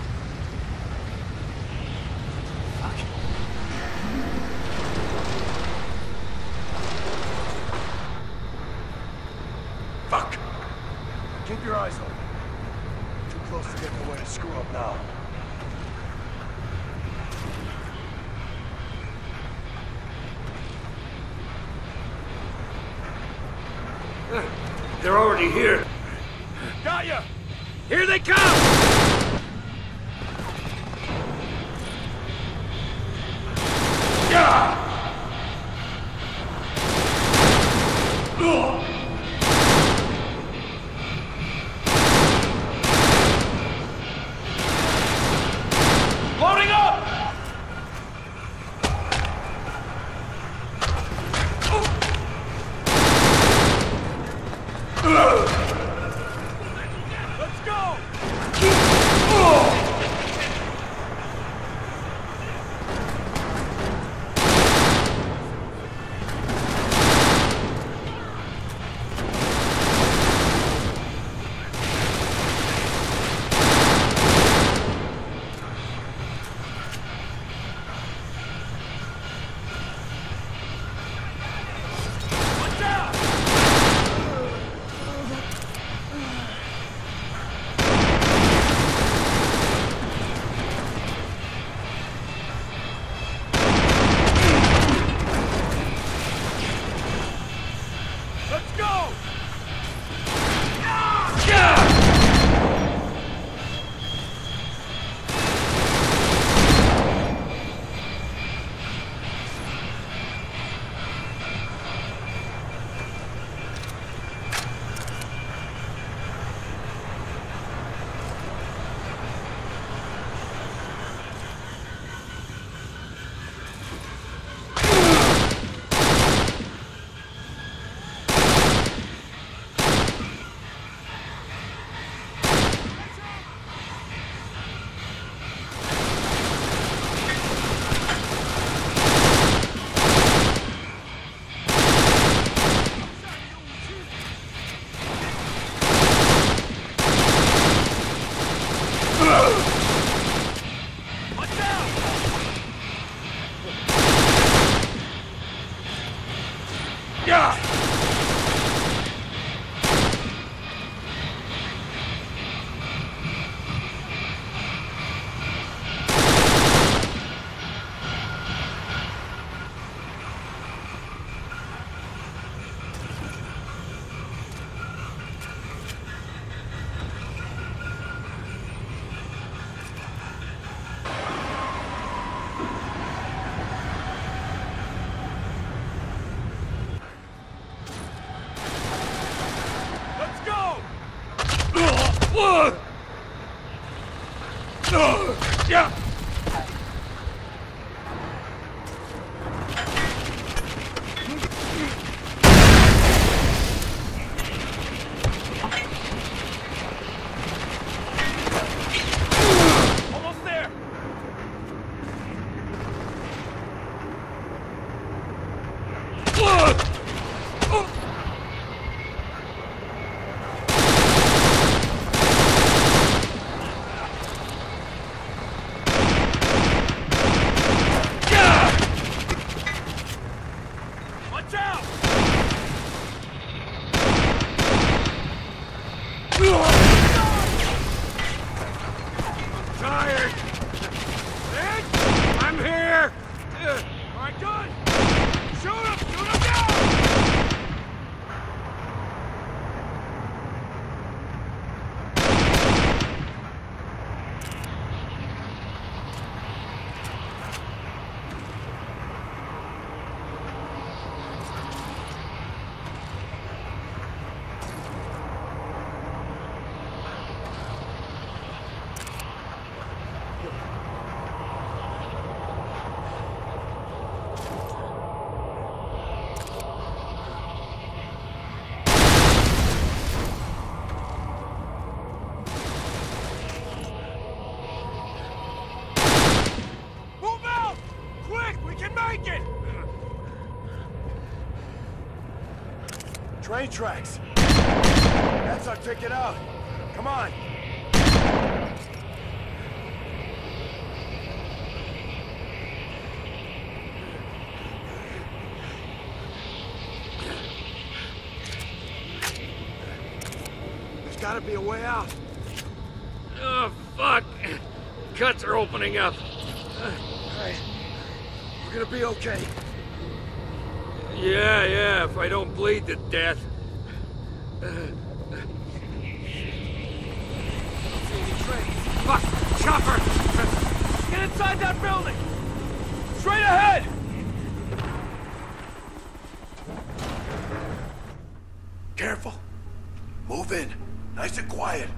Fuck. Keep your eyes open. Too close to getting away to screw up now. They're already here. Got ya! Here they come! Train tracks. That's our ticket out. Come on. There's gotta be a way out. Oh, fuck. Cuts are opening up. All right, we're gonna be okay. Yeah, yeah, if I don't bleed to death. Fuck! Chopper! Get inside that building! Straight ahead! Careful. Move in. Nice and quiet.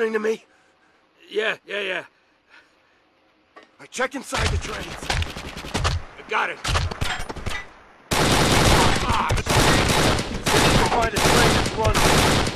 listening to me? Yeah, yeah, yeah. I check inside the trains. I got it. Ah, a train that's running.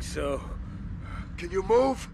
Think so. Can you move?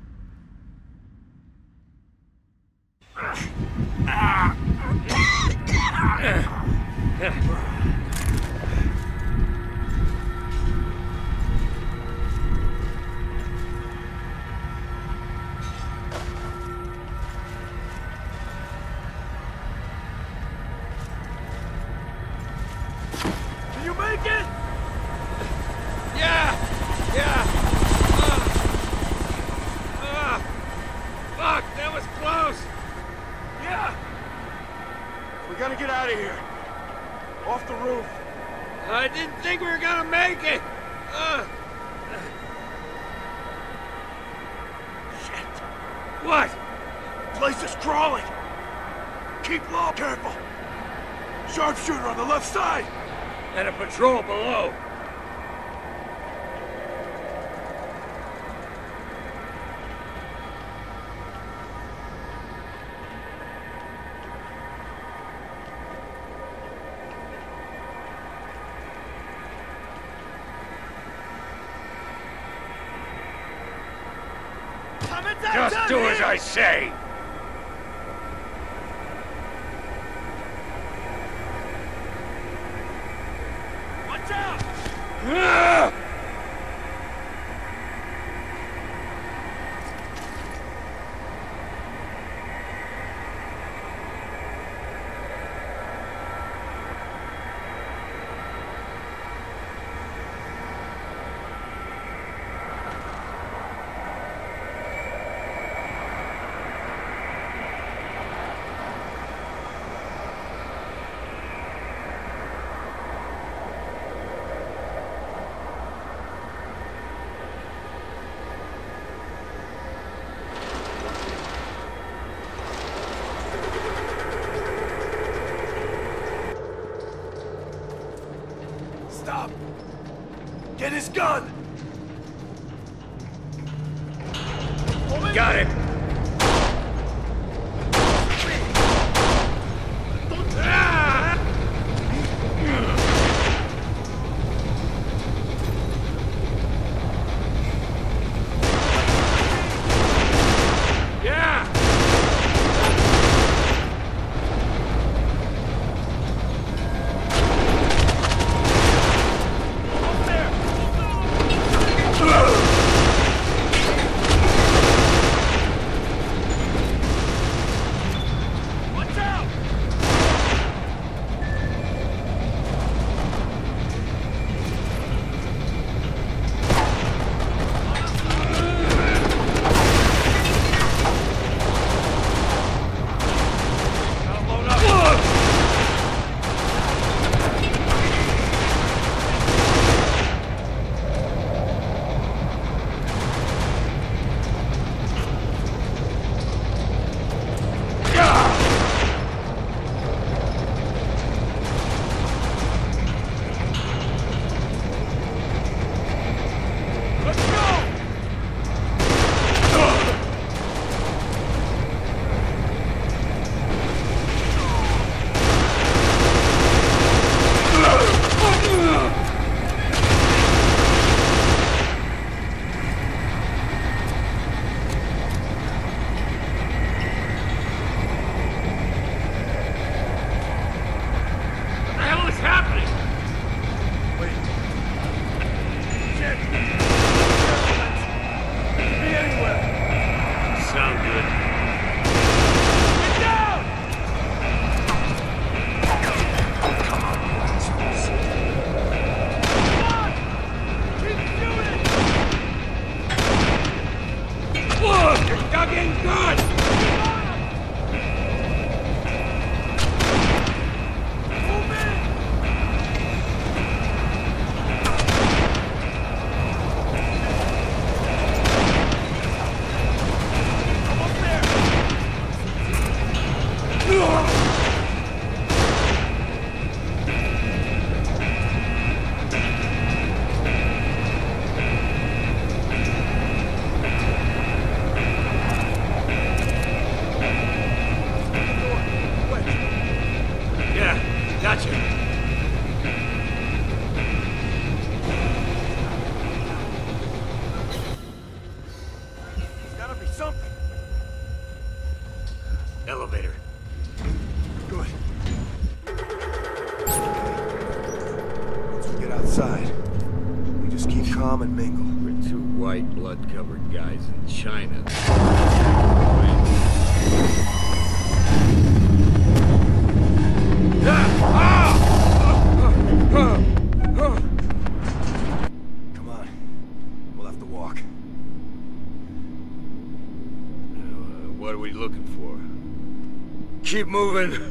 Say! Blood-covered guys in China. Come on. We'll have to walk. Uh, what are we looking for? Keep moving.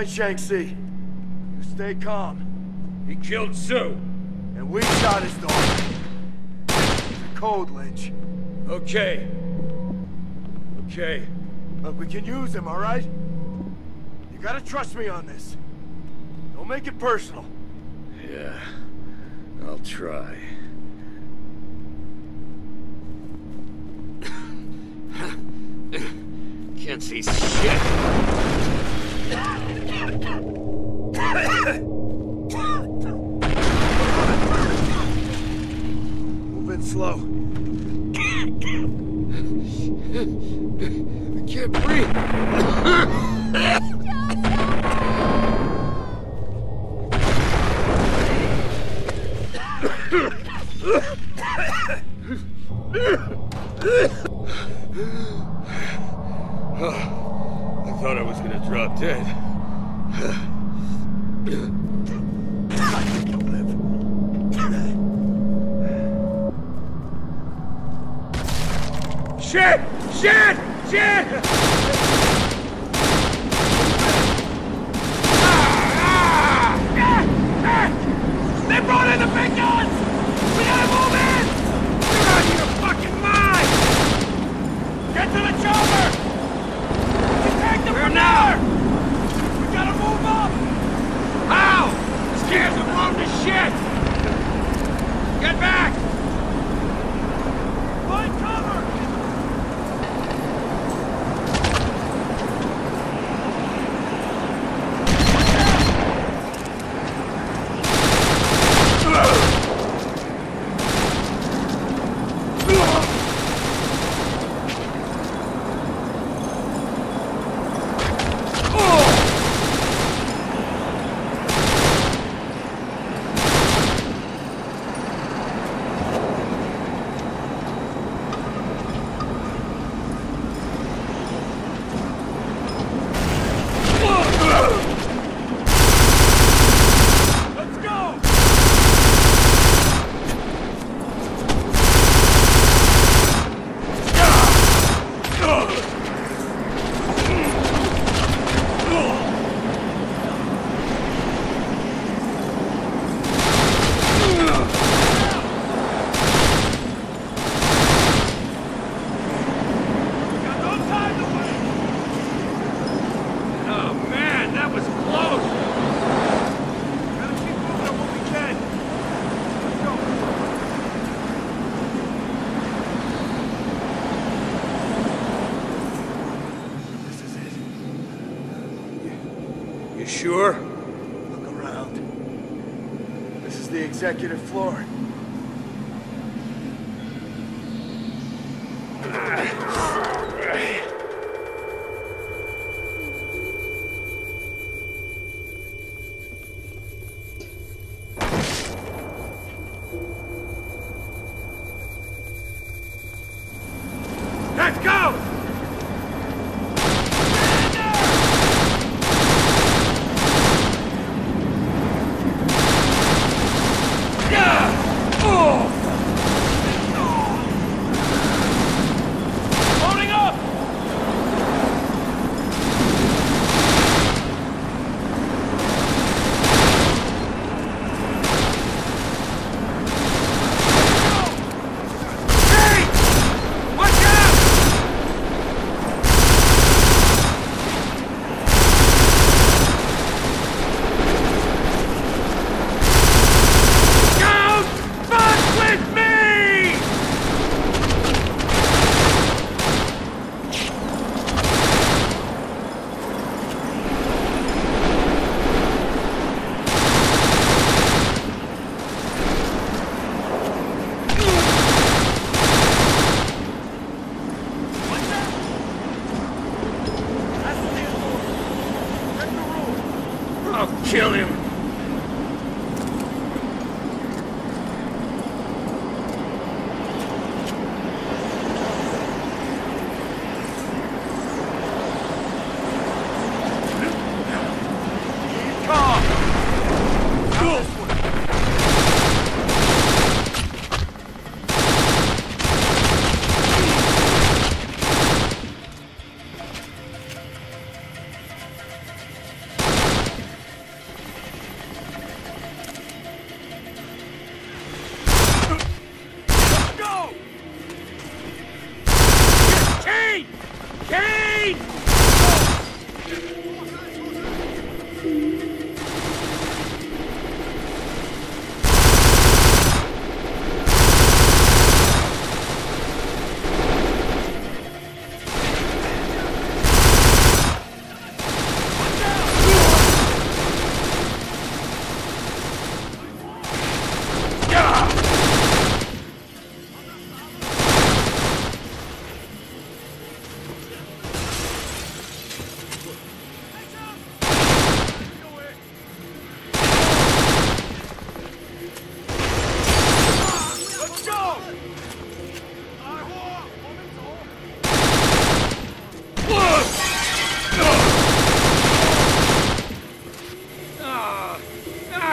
find Shang-Chi. You stay calm. He killed Xiu. And we shot his daughter. The cold, lynch. Okay. Okay. Look, we can use him, all right? You gotta trust me on this. Don't make it personal. Yeah, I'll try. Can't see shit. Sure? Look around. This is the executive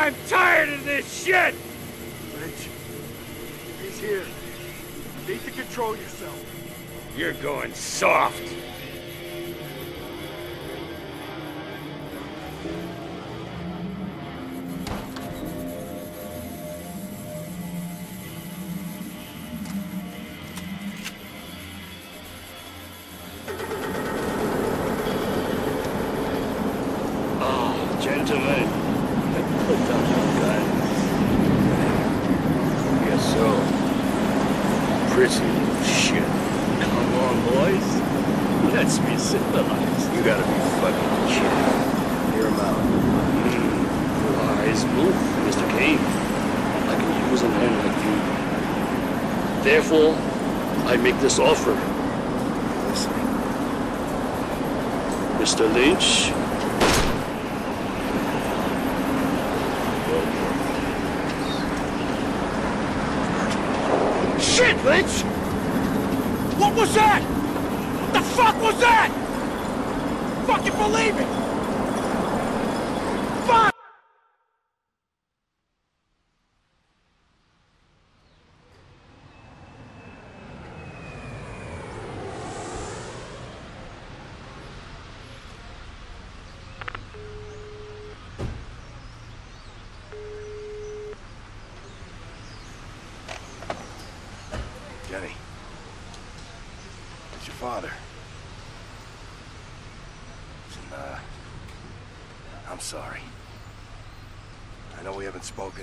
I'm tired of this shit! Lynch, he's here. You need to control yourself. You're going soft.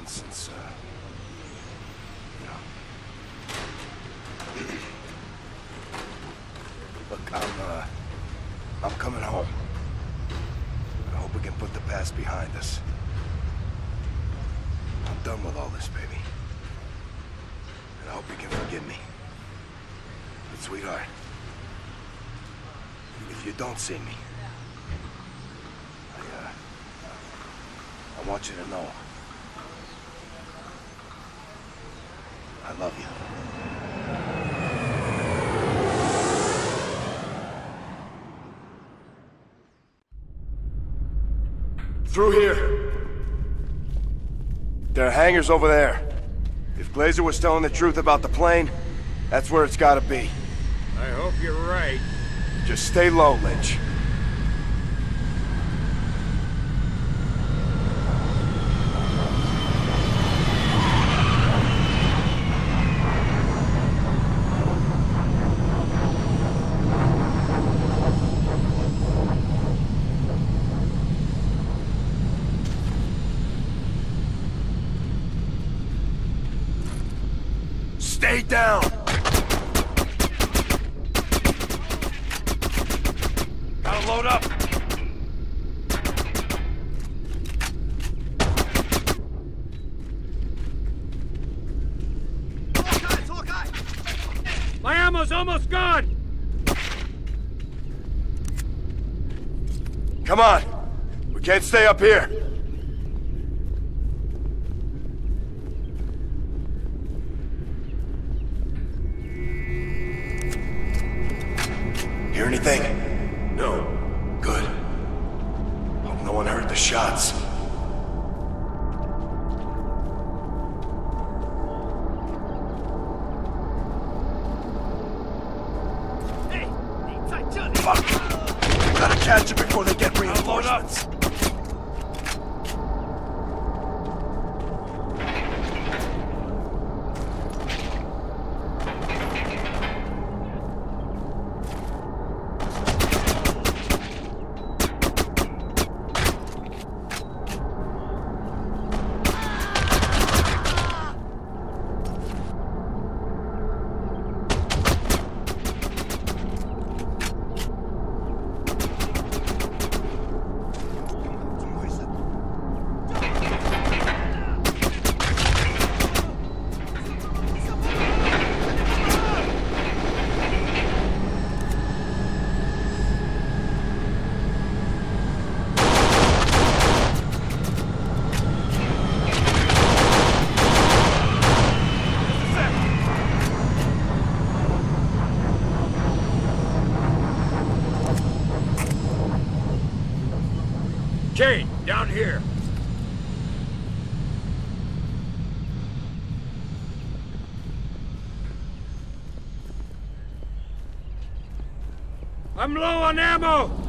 Since, uh. Look, I'm, uh, I'm coming home. I hope we can put the past behind us. I'm done with all this, baby. And I hope you can forgive me. But sweetheart, if you don't see me, I, uh, I want you to know. I love you. Through here. There are hangars over there. If Glazer was telling the truth about the plane, that's where it's gotta be. I hope you're right. Just stay low, Lynch. Stay down! Gotta load up! My ammo's almost gone! Come on! We can't stay up here! Down here. I'm low on ammo!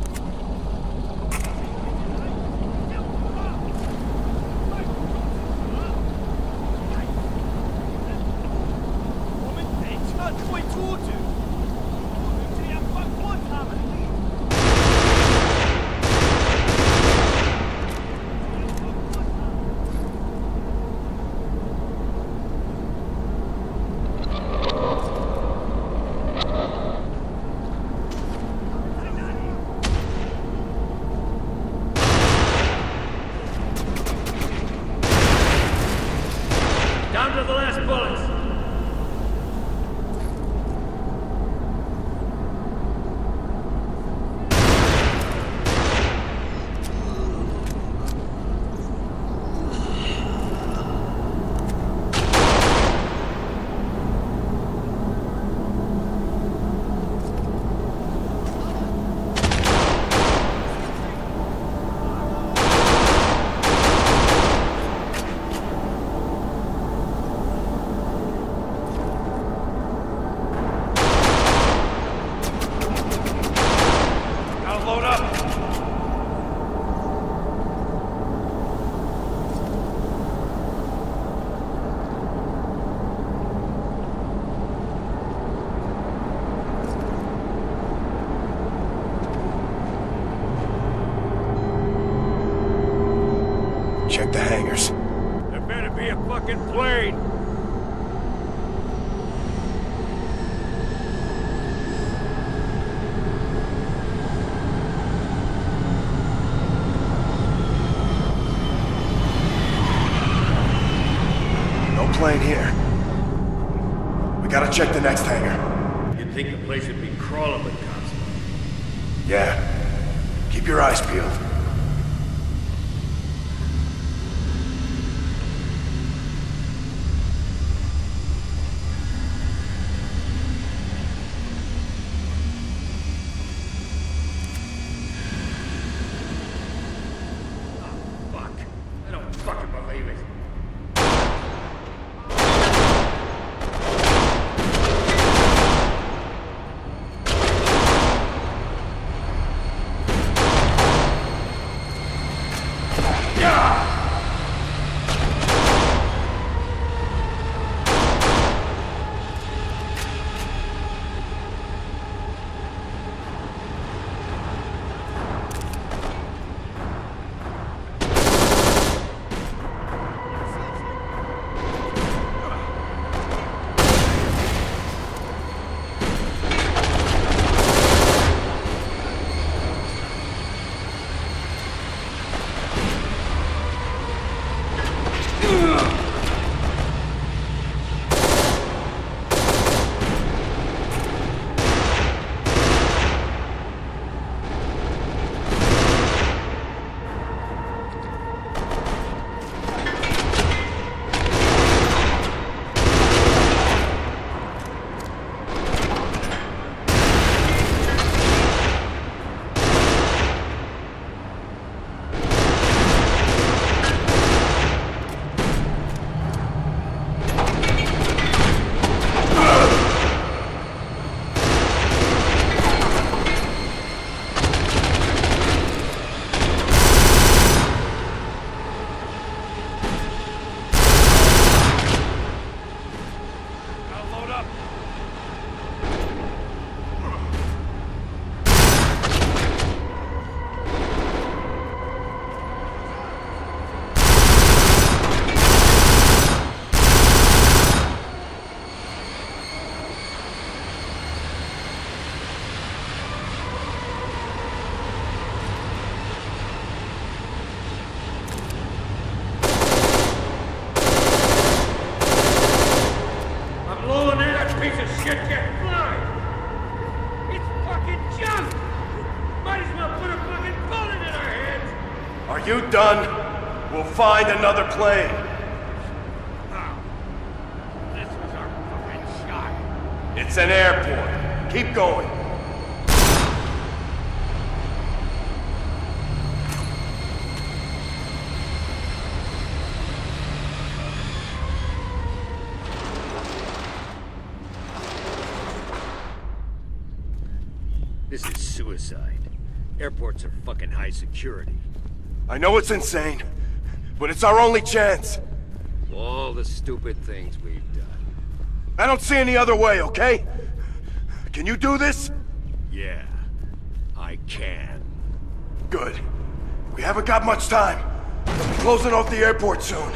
Piece of shit can't fly! It's fucking junk! Might as well put a fucking bullet in our heads! Are you done? We'll find another plane. Oh. This was our fucking shot. It's an airport. Keep going. This is suicide. inside. Airports are fucking high security. I know it's insane, but it's our only chance. All the stupid things we've done. I don't see any other way, okay? Can you do this? Yeah, I can. Good. We haven't got much time. Be closing off the airport soon.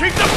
Kingdom!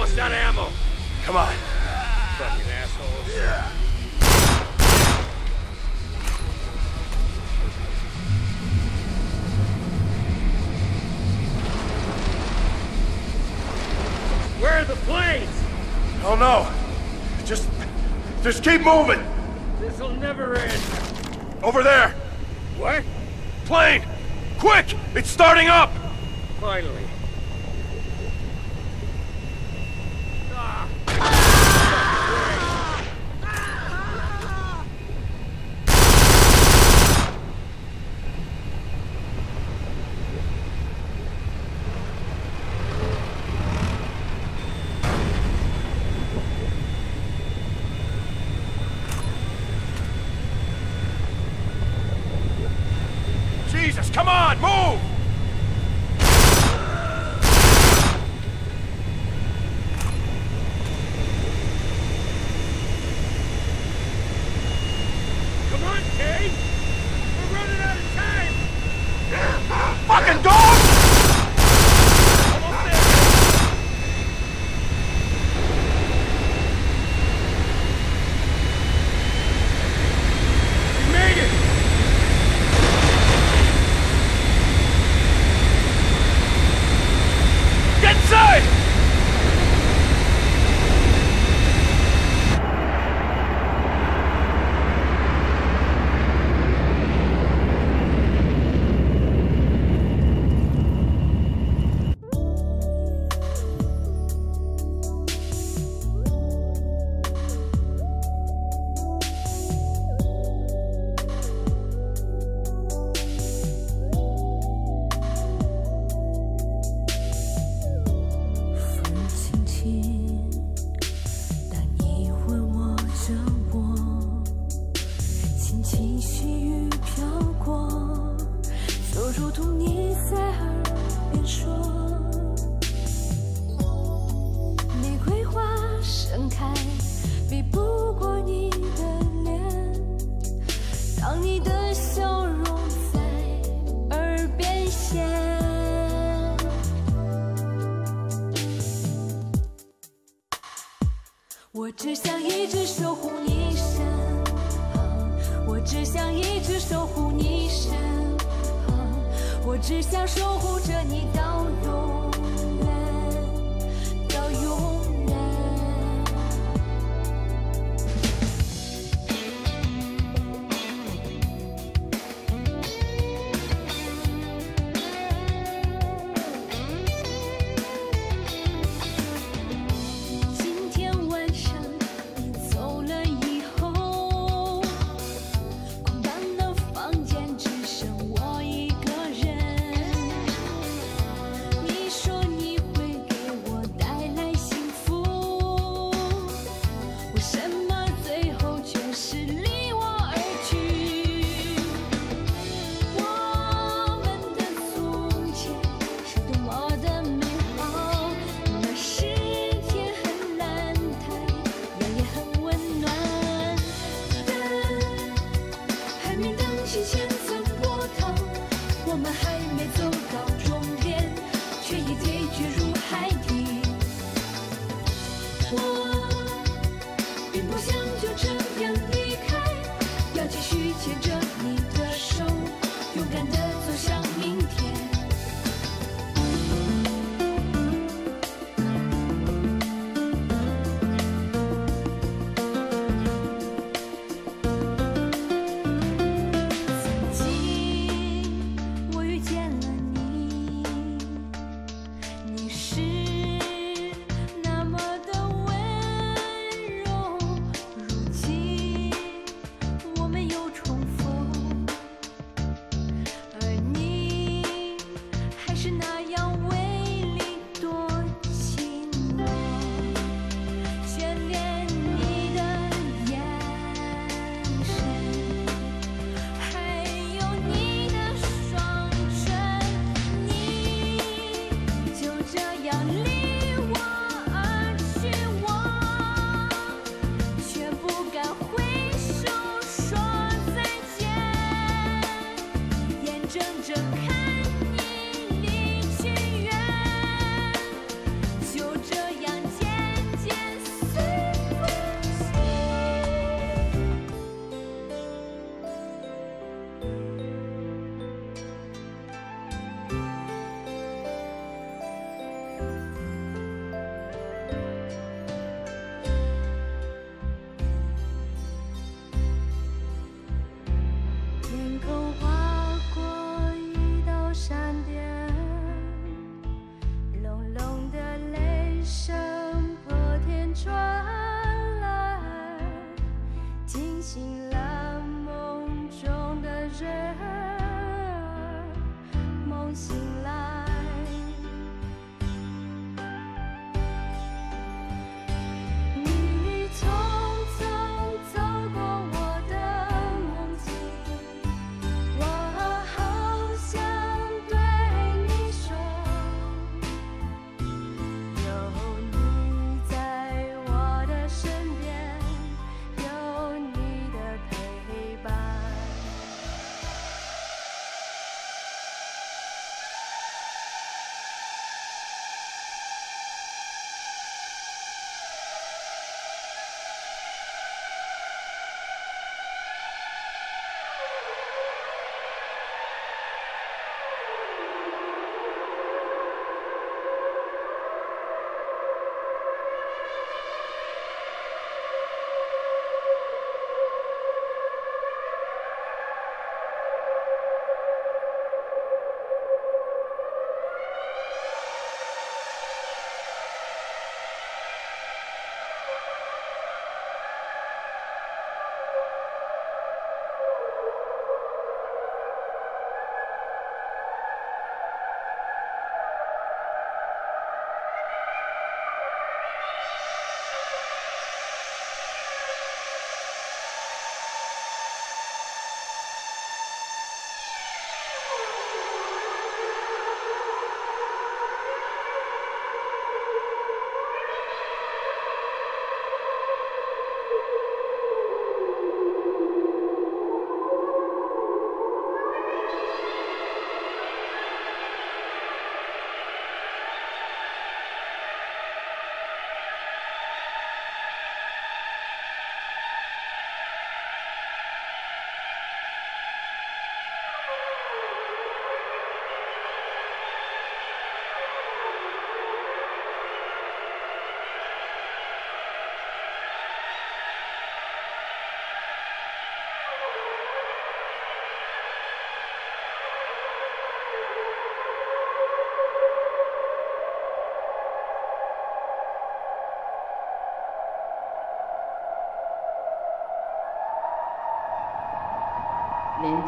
almost out of ammo. Come on. Fucking assholes. Yeah. Where are the planes? Oh no. Just... Just keep moving. This'll never end. Over there. What? Plane! Quick! It's starting up! Finally.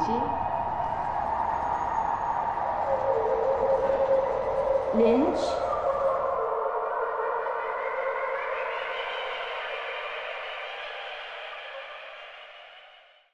机